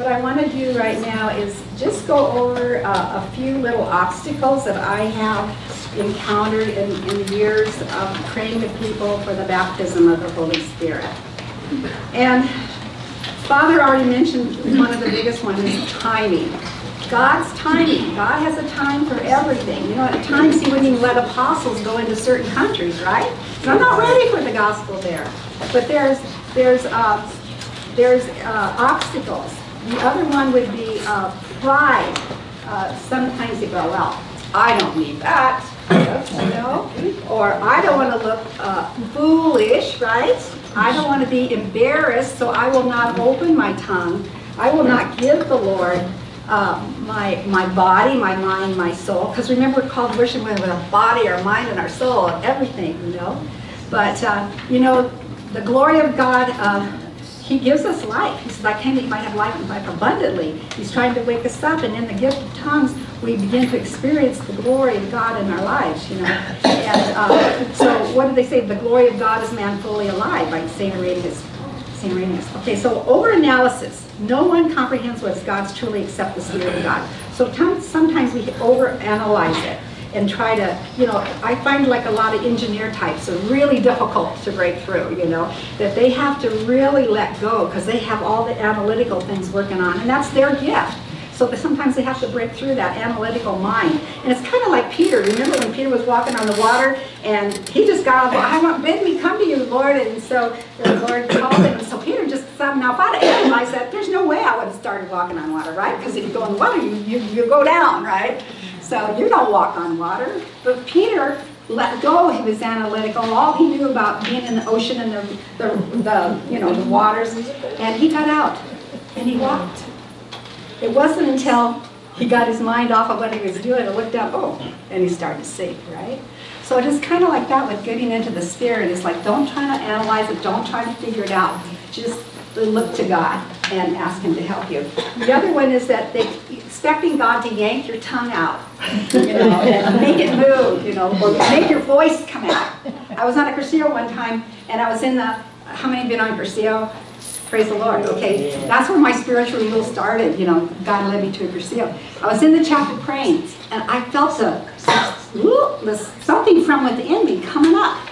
What I want to do right now is just go over uh, a few little obstacles that I have encountered in, in the years of praying with people for the baptism of the Holy Spirit. And Father already mentioned one of the biggest ones is timing. God's timing. God has a time for everything. You know, at times He wouldn't even let apostles go into certain countries, right? 'Cause I'm not ready for the gospel there. But there's there's uh, there's uh, obstacles. The other one would be uh, pride. Uh, sometimes you go, well, I don't need that, you know, or I don't want to look uh, foolish, right? I don't want to be embarrassed, so I will not open my tongue. I will not give the Lord uh, my my body, my mind, my soul. Because remember, we're called worship with our body, our mind, and our soul, everything, you know. But uh, you know, the glory of God. Uh, he gives us life. He says, I came that you might have life and life abundantly. He's trying to wake us up, and in the gift of tongues, we begin to experience the glory of God in our lives, you know. And uh, so, what do they say? The glory of God is man fully alive, by St. Irenaeus. St. Irenaeus. Okay, so over analysis, no one comprehends what God's truly except the Spirit of God. So sometimes we over analyze it and try to, you know, I find like a lot of engineer types are really difficult to break through, you know, that they have to really let go because they have all the analytical things working on, and that's their gift. So sometimes they have to break through that analytical mind. And it's kind of like Peter. Remember when Peter was walking on the water and he just got off, I want, bid me come to you, Lord. And so the Lord called him. So Peter just some, now if I'd analyzed that, there's no way I would have started walking on water, right? Because if you go in the water, you, you, you go down, right? So you don't walk on water. But Peter let go, he was analytical, all he knew about being in the ocean and the, the, the you know, the waters, and he got out, and he walked. It wasn't until he got his mind off of what he was doing and looked up, oh, and he started to see, right? So it is kind of like that with getting into the spirit. It's like don't try to analyze it, don't try to figure it out. Just look to God and ask Him to help you. The other one is that they expecting God to yank your tongue out, you know, make it move, you know, or make your voice come out. I was on a Cursillo one time, and I was in the. How many have been on Cursillo? Praise the Lord. Okay, that's where my spiritual renewal started. You know, God led me to a Cursillo. I was in the chapel praying, and I felt a, something from within me coming up.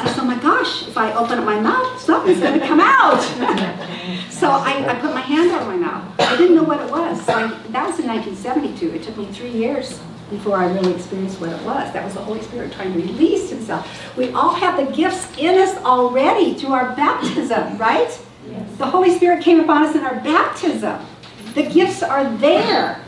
I said, oh my gosh, if I open up my mouth, something's going to come out. so I, I, put my hand over my mouth. I didn't know what it was. So I, that was in 1972. It took me three years before I really experienced what it was. That was the Holy Spirit trying to release Himself. We all have the gifts in us already through our baptism, right? The Holy Spirit came upon us in our baptism. The gifts are there.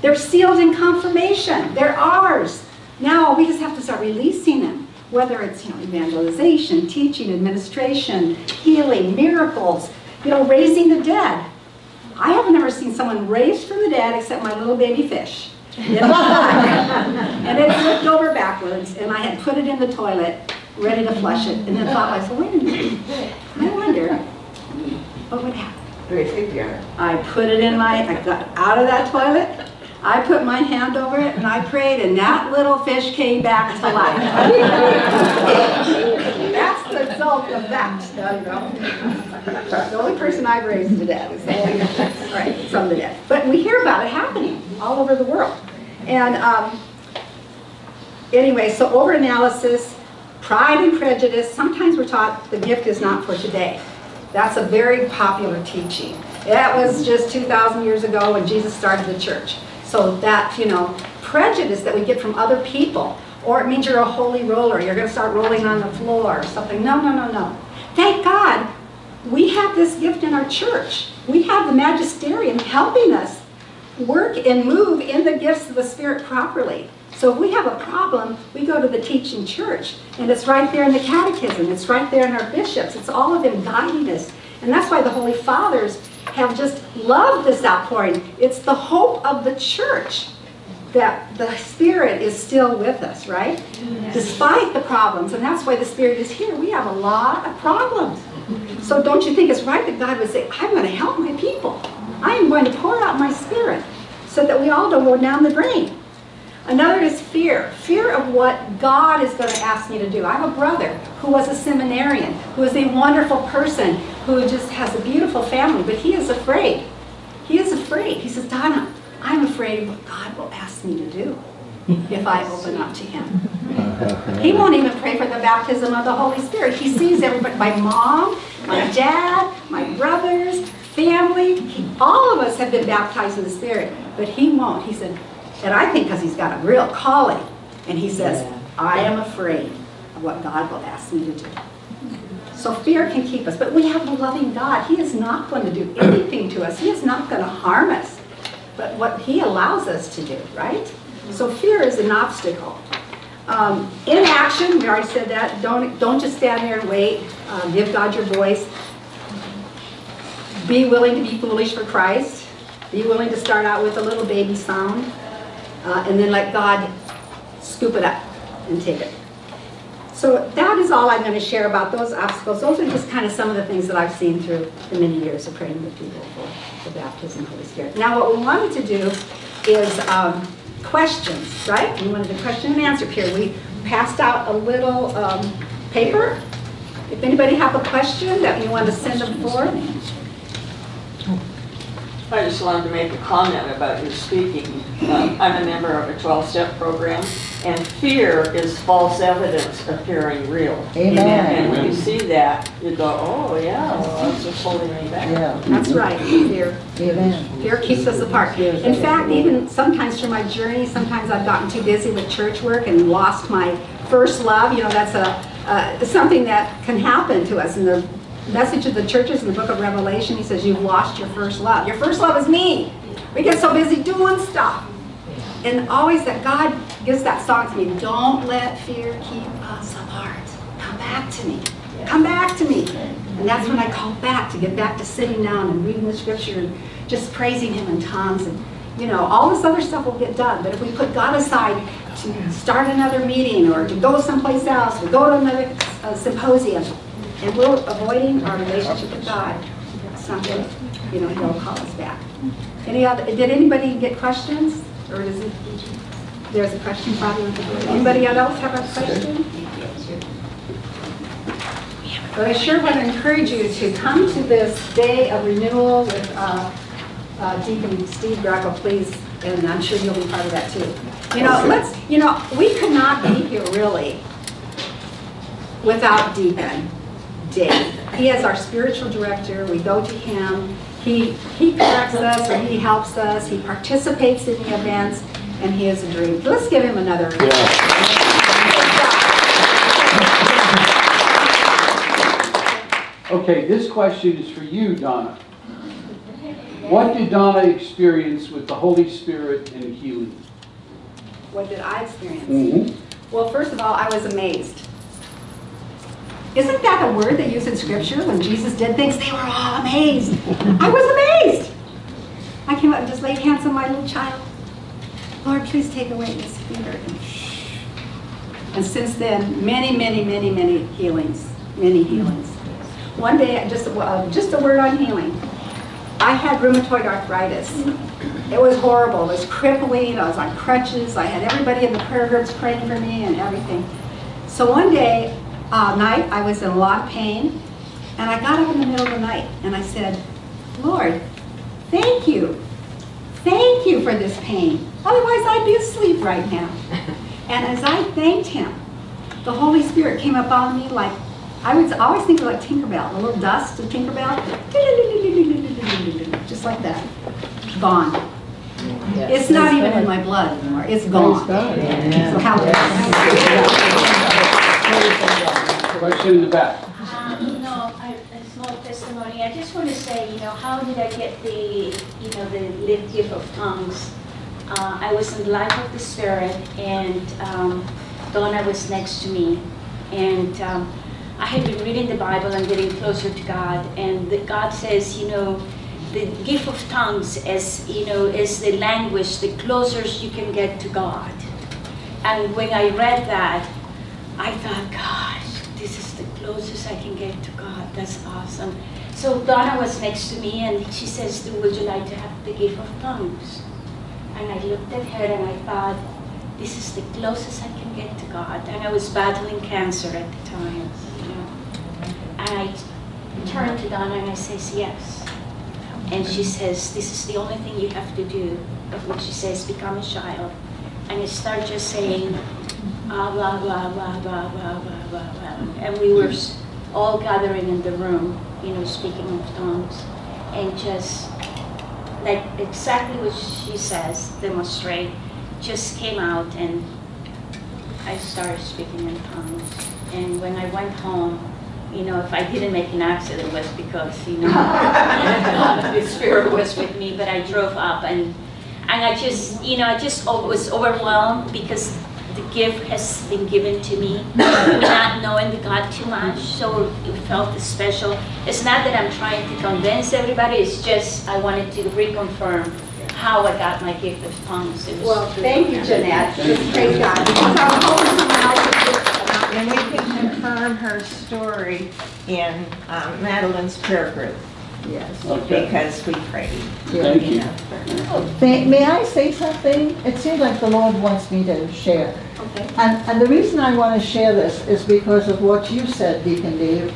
They're sealed in confirmation. They're ours. Now we just have to start releasing them. Whether it's you know evangelization, teaching, administration, healing, miracles, you know, raising the dead. I have never seen someone raised from the dead except my little baby fish. and it flipped over backwards, and I had put it in the toilet, ready to flush it, and then thought myself, wait a minute, I wonder what would happen. I put it in my, I got out of that toilet, I put my hand over it and I prayed and that little fish came back to life. That's the result of that. The only person I've raised to death is right, from the dead. But we hear about it happening all over the world. And um, anyway, so overanalysis, pride and prejudice, sometimes we're taught the gift is not for today. That's a very popular teaching. That was just 2,000 years ago when Jesus started the church. So that, you know, prejudice that we get from other people, or it means you're a holy roller, you're going to start rolling on the floor or something. No, no, no, no. Thank God we have this gift in our church. We have the magisterium helping us work and move in the gifts of the Spirit properly. So if we have a problem, we go to the teaching church, and it's right there in the catechism. It's right there in our bishops. It's all of them guiding us. And that's why the Holy Fathers have just loved this outpouring. It's the hope of the church that the Spirit is still with us, right? Yes. Despite the problems. And that's why the Spirit is here. We have a lot of problems. So don't you think it's right that God would say, I'm going to help my people. I am going to pour out my Spirit so that we all don't go down the drain. Another is fear. Fear of what God is going to ask me to do. I have a brother who was a seminarian, who is a wonderful person, who just has a beautiful family, but he is afraid. He is afraid. He says, Donna, I'm afraid of what God will ask me to do if I open up to him. He won't even pray for the baptism of the Holy Spirit. He sees everybody, my mom, my dad, my brothers, family, he, all of us have been baptized in the Spirit, but he won't. He said, and I think because he's got a real calling. And he says, I am afraid of what God will ask me to do. So fear can keep us. But we have a loving God. He is not going to do anything to us. He is not going to harm us. But what he allows us to do, right? So fear is an obstacle. Um, inaction, we already said that. Don't, don't just stand there and wait. Uh, give God your voice. Be willing to be foolish for Christ. Be willing to start out with a little baby sound uh, and then let God scoop it up and take it. So that is all I'm going to share about those obstacles. Those are just kind of some of the things that I've seen through the many years of praying with people for the baptism of the Holy Spirit. Now what we wanted to do is um, questions, right? We wanted a question and answer period. We passed out a little um, paper. If anybody have a question that you want to send them forth, I just wanted to make a comment about your speaking. Um, I'm a member of a 12-step program, and fear is false evidence appearing real. Amen. And when you see that, you go, oh, yeah, well, that's just holding me back. Yeah. That's right, fear. Amen. Fear keeps us apart. In fact, even sometimes through my journey, sometimes I've gotten too busy with church work and lost my first love. You know, that's a uh, something that can happen to us in the message of the churches in the book of Revelation, he says, you've lost your first love. Your first love is me. We get so busy doing stuff. And always that God gives that song to me, don't let fear keep us apart. Come back to me. Come back to me. And that's when I call back to get back to sitting down and reading the scripture and just praising him in tongues. And, you know, all this other stuff will get done. But if we put God aside to start another meeting or to go someplace else, to go to another uh, symposium, and we're avoiding our relationship with God, someday, you know, he'll call us back. Any other, did anybody get questions? Or is it, there's a question probably. Anybody else have a question? But I sure want to encourage you to come to this day of renewal with uh, uh, Deacon Steve Greco, please, and I'm sure you'll be part of that too. You know, let's, you know, we could not be here really without Deacon Dave. He is our spiritual director. We go to him. He, he corrects us or he helps us. He participates in the events and he is a dream. Let's give him another. Okay, this question is for you, Donna. What did Donna experience with the Holy Spirit and healing? What did I experience? Mhm. Well, first of all, I was amazed. Isn't that a word they use in scripture when Jesus did things? They were all amazed. I was amazed. I came up and just laid hands on my little child. Lord, please take away this fear. And, and since then, many, many, many, many healings. Many healings. One day, just, uh, just a word on healing. I had rheumatoid arthritis. It was horrible. It was crippling. I was on crutches. I had everybody in the prayer groups praying for me and everything. So one day, uh, night, I was in a lot of pain, and I got up in the middle of the night and I said, Lord, thank you. Thank you for this pain. Otherwise, I'd be asleep right now. And as I thanked him, the Holy Spirit came upon me like, I would always think of like Tinkerbell, the little dust of Tinkerbell, just like that, gone. It's not even in my blood anymore, it's gone. So how Question in the back. Um, you I, a small testimony. I just want to say, you know, how did I get the, you know, the gift of tongues? Uh, I was in the life of the Spirit, and um, Donna was next to me, and um, I had been reading the Bible and getting closer to God, and the, God says, you know, the gift of tongues is, you know, is the language, the closest you can get to God. And when I read that, I thought, gosh, this is the closest I can get to God. That's awesome. So Donna was next to me and she says, would you like to have the gift of tongues? And I looked at her and I thought, this is the closest I can get to God. And I was battling cancer at the time. And I turned to Donna and I says, yes. And she says, this is the only thing you have to do. Of she says, become a child. And I start just saying, blah, blah, blah, blah, blah, blah, blah, blah. And we were all gathering in the room, you know, speaking in tongues. And just, like, exactly what she says, demonstrate, just came out and I started speaking in tongues. And when I went home, you know, if I didn't make an accident, it was because, you know, the Spirit was with me, but I drove up and, and I just, you know, I just was overwhelmed because the gift has been given to me not knowing the God too much, so it felt special. It's not that I'm trying to convince everybody, it's just I wanted to reconfirm how I got my gift of tongues. It was Well, thank you, God. Jannette. Just praise God. Because I was hoping someone else would get And we can confirm her story in um, Madalene's prayer group. Yes. Okay. Because we prayed. Thank you. May, may I say something? It seems like the Lord wants me to share. Okay. And, and the reason I want to share this is because of what you said, Deacon Dave.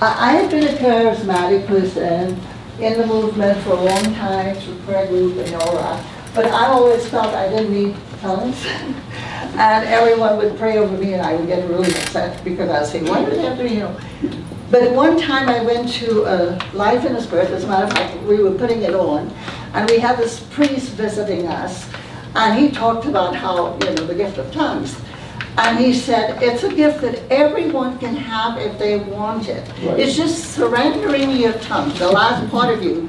I, I have been a charismatic person in the movement for a long time, through prayer group and all that. But I always felt I didn't need tongues. And everyone would pray over me and I would get really upset because I would say, why do they have to, you know? But one time I went to a Life in the Spirit, as a matter of fact, we were putting it on, and we had this priest visiting us, and he talked about how, you know, the gift of tongues. And he said, it's a gift that everyone can have if they want it. Right. It's just surrendering your tongue, the last part of you.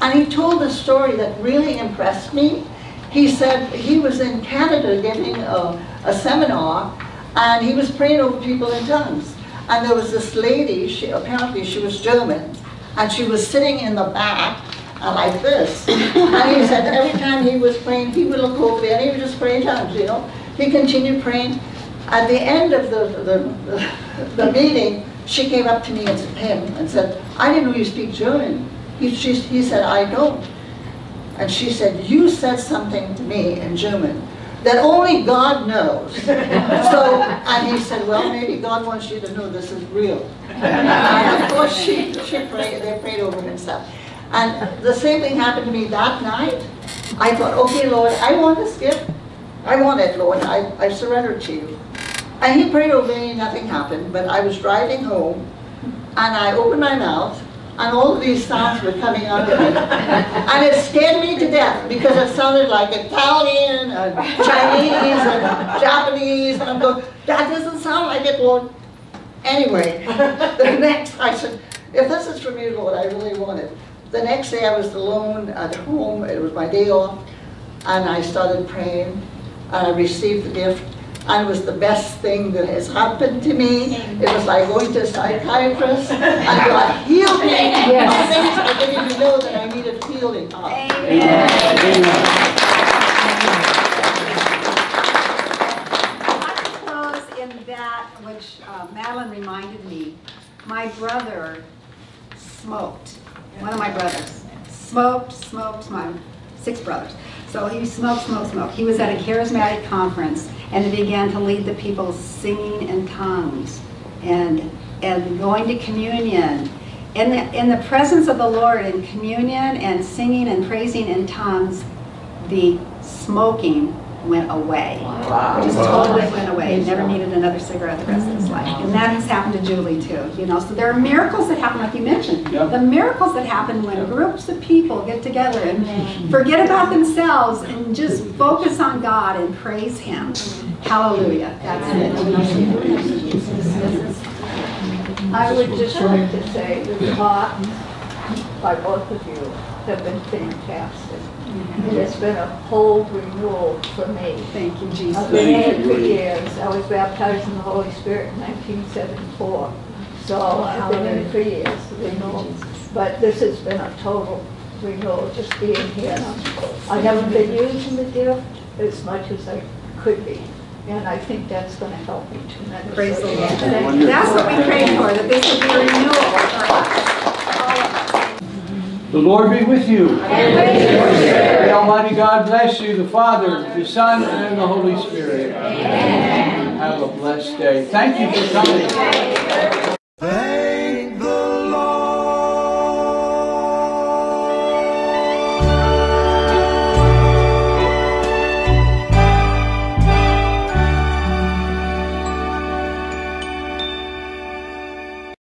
And he told a story that really impressed me. He said he was in Canada giving a, a seminar, and he was praying over people in tongues. And there was this lady, she, apparently she was German, and she was sitting in the back, uh, like this. And he said every time he was praying, he would look over there and he would just pray tongues, you know. He continued praying. At the end of the, the, the meeting, she came up to me and said, him and said, I didn't know you speak German. He, she, he said, I don't. And she said, you said something to me in German that only God knows. so, and he said, well, maybe God wants you to know this is real. And of course, she, she prayed, they prayed over himself. and. The same thing happened to me that night. I thought, okay, Lord, I want this gift. I want it, Lord. I, I surrender to you. And he prayed over me, nothing happened. But I was driving home, and I opened my mouth, and all these sounds were coming out of it. And it scared me to death because it sounded like Italian and Chinese and Japanese. And I'm going, that doesn't sound like it, Lord. Anyway, the next, I said, if this is from you, Lord, I really want it. The next day I was alone at home, it was my day off, and I started praying, and I received the gift, and it was the best thing that has happened to me. It was like going to a psychiatrist, and God healed me Yes. of things I didn't even know that I needed healing of. close in that which uh, Madalene reminded me. My brother smoked. One of my brothers smoked, smoked. My six brothers. So he smoked, smoked, smoked. He was at a charismatic conference and he began to lead the people singing in tongues and and going to communion. In the, in the presence of the Lord in communion and singing and praising in tongues, the smoking went away. Wow. Just Wow. totally went away. He never needed another cigarette the rest of his life. And that has happened to Julie too, you know. So there are miracles that happen, like you mentioned. The miracles that happen when groups of people get together and forget about themselves and just focus on God and praise Him. Hallelujah. That's it. I would just like to say the talks by both of you have been fantastic. And it's been a whole renewal for me. Thank you, Jesus. I've been in Thank it for years. I was baptized in the Holy Spirit in 1974. So I've been in it for years, renewal. But this has been a total renewal, just being here. I haven't been using the gift as much as I could be. And I think that's going to help me tremendously. Praise the Lord. That's what we pray for, that this would be a renewal for us. The Lord be with you. And with your spirit. May Almighty God bless you, the Father, the Son, and the Holy Spirit. Have a blessed day. Thank you for coming.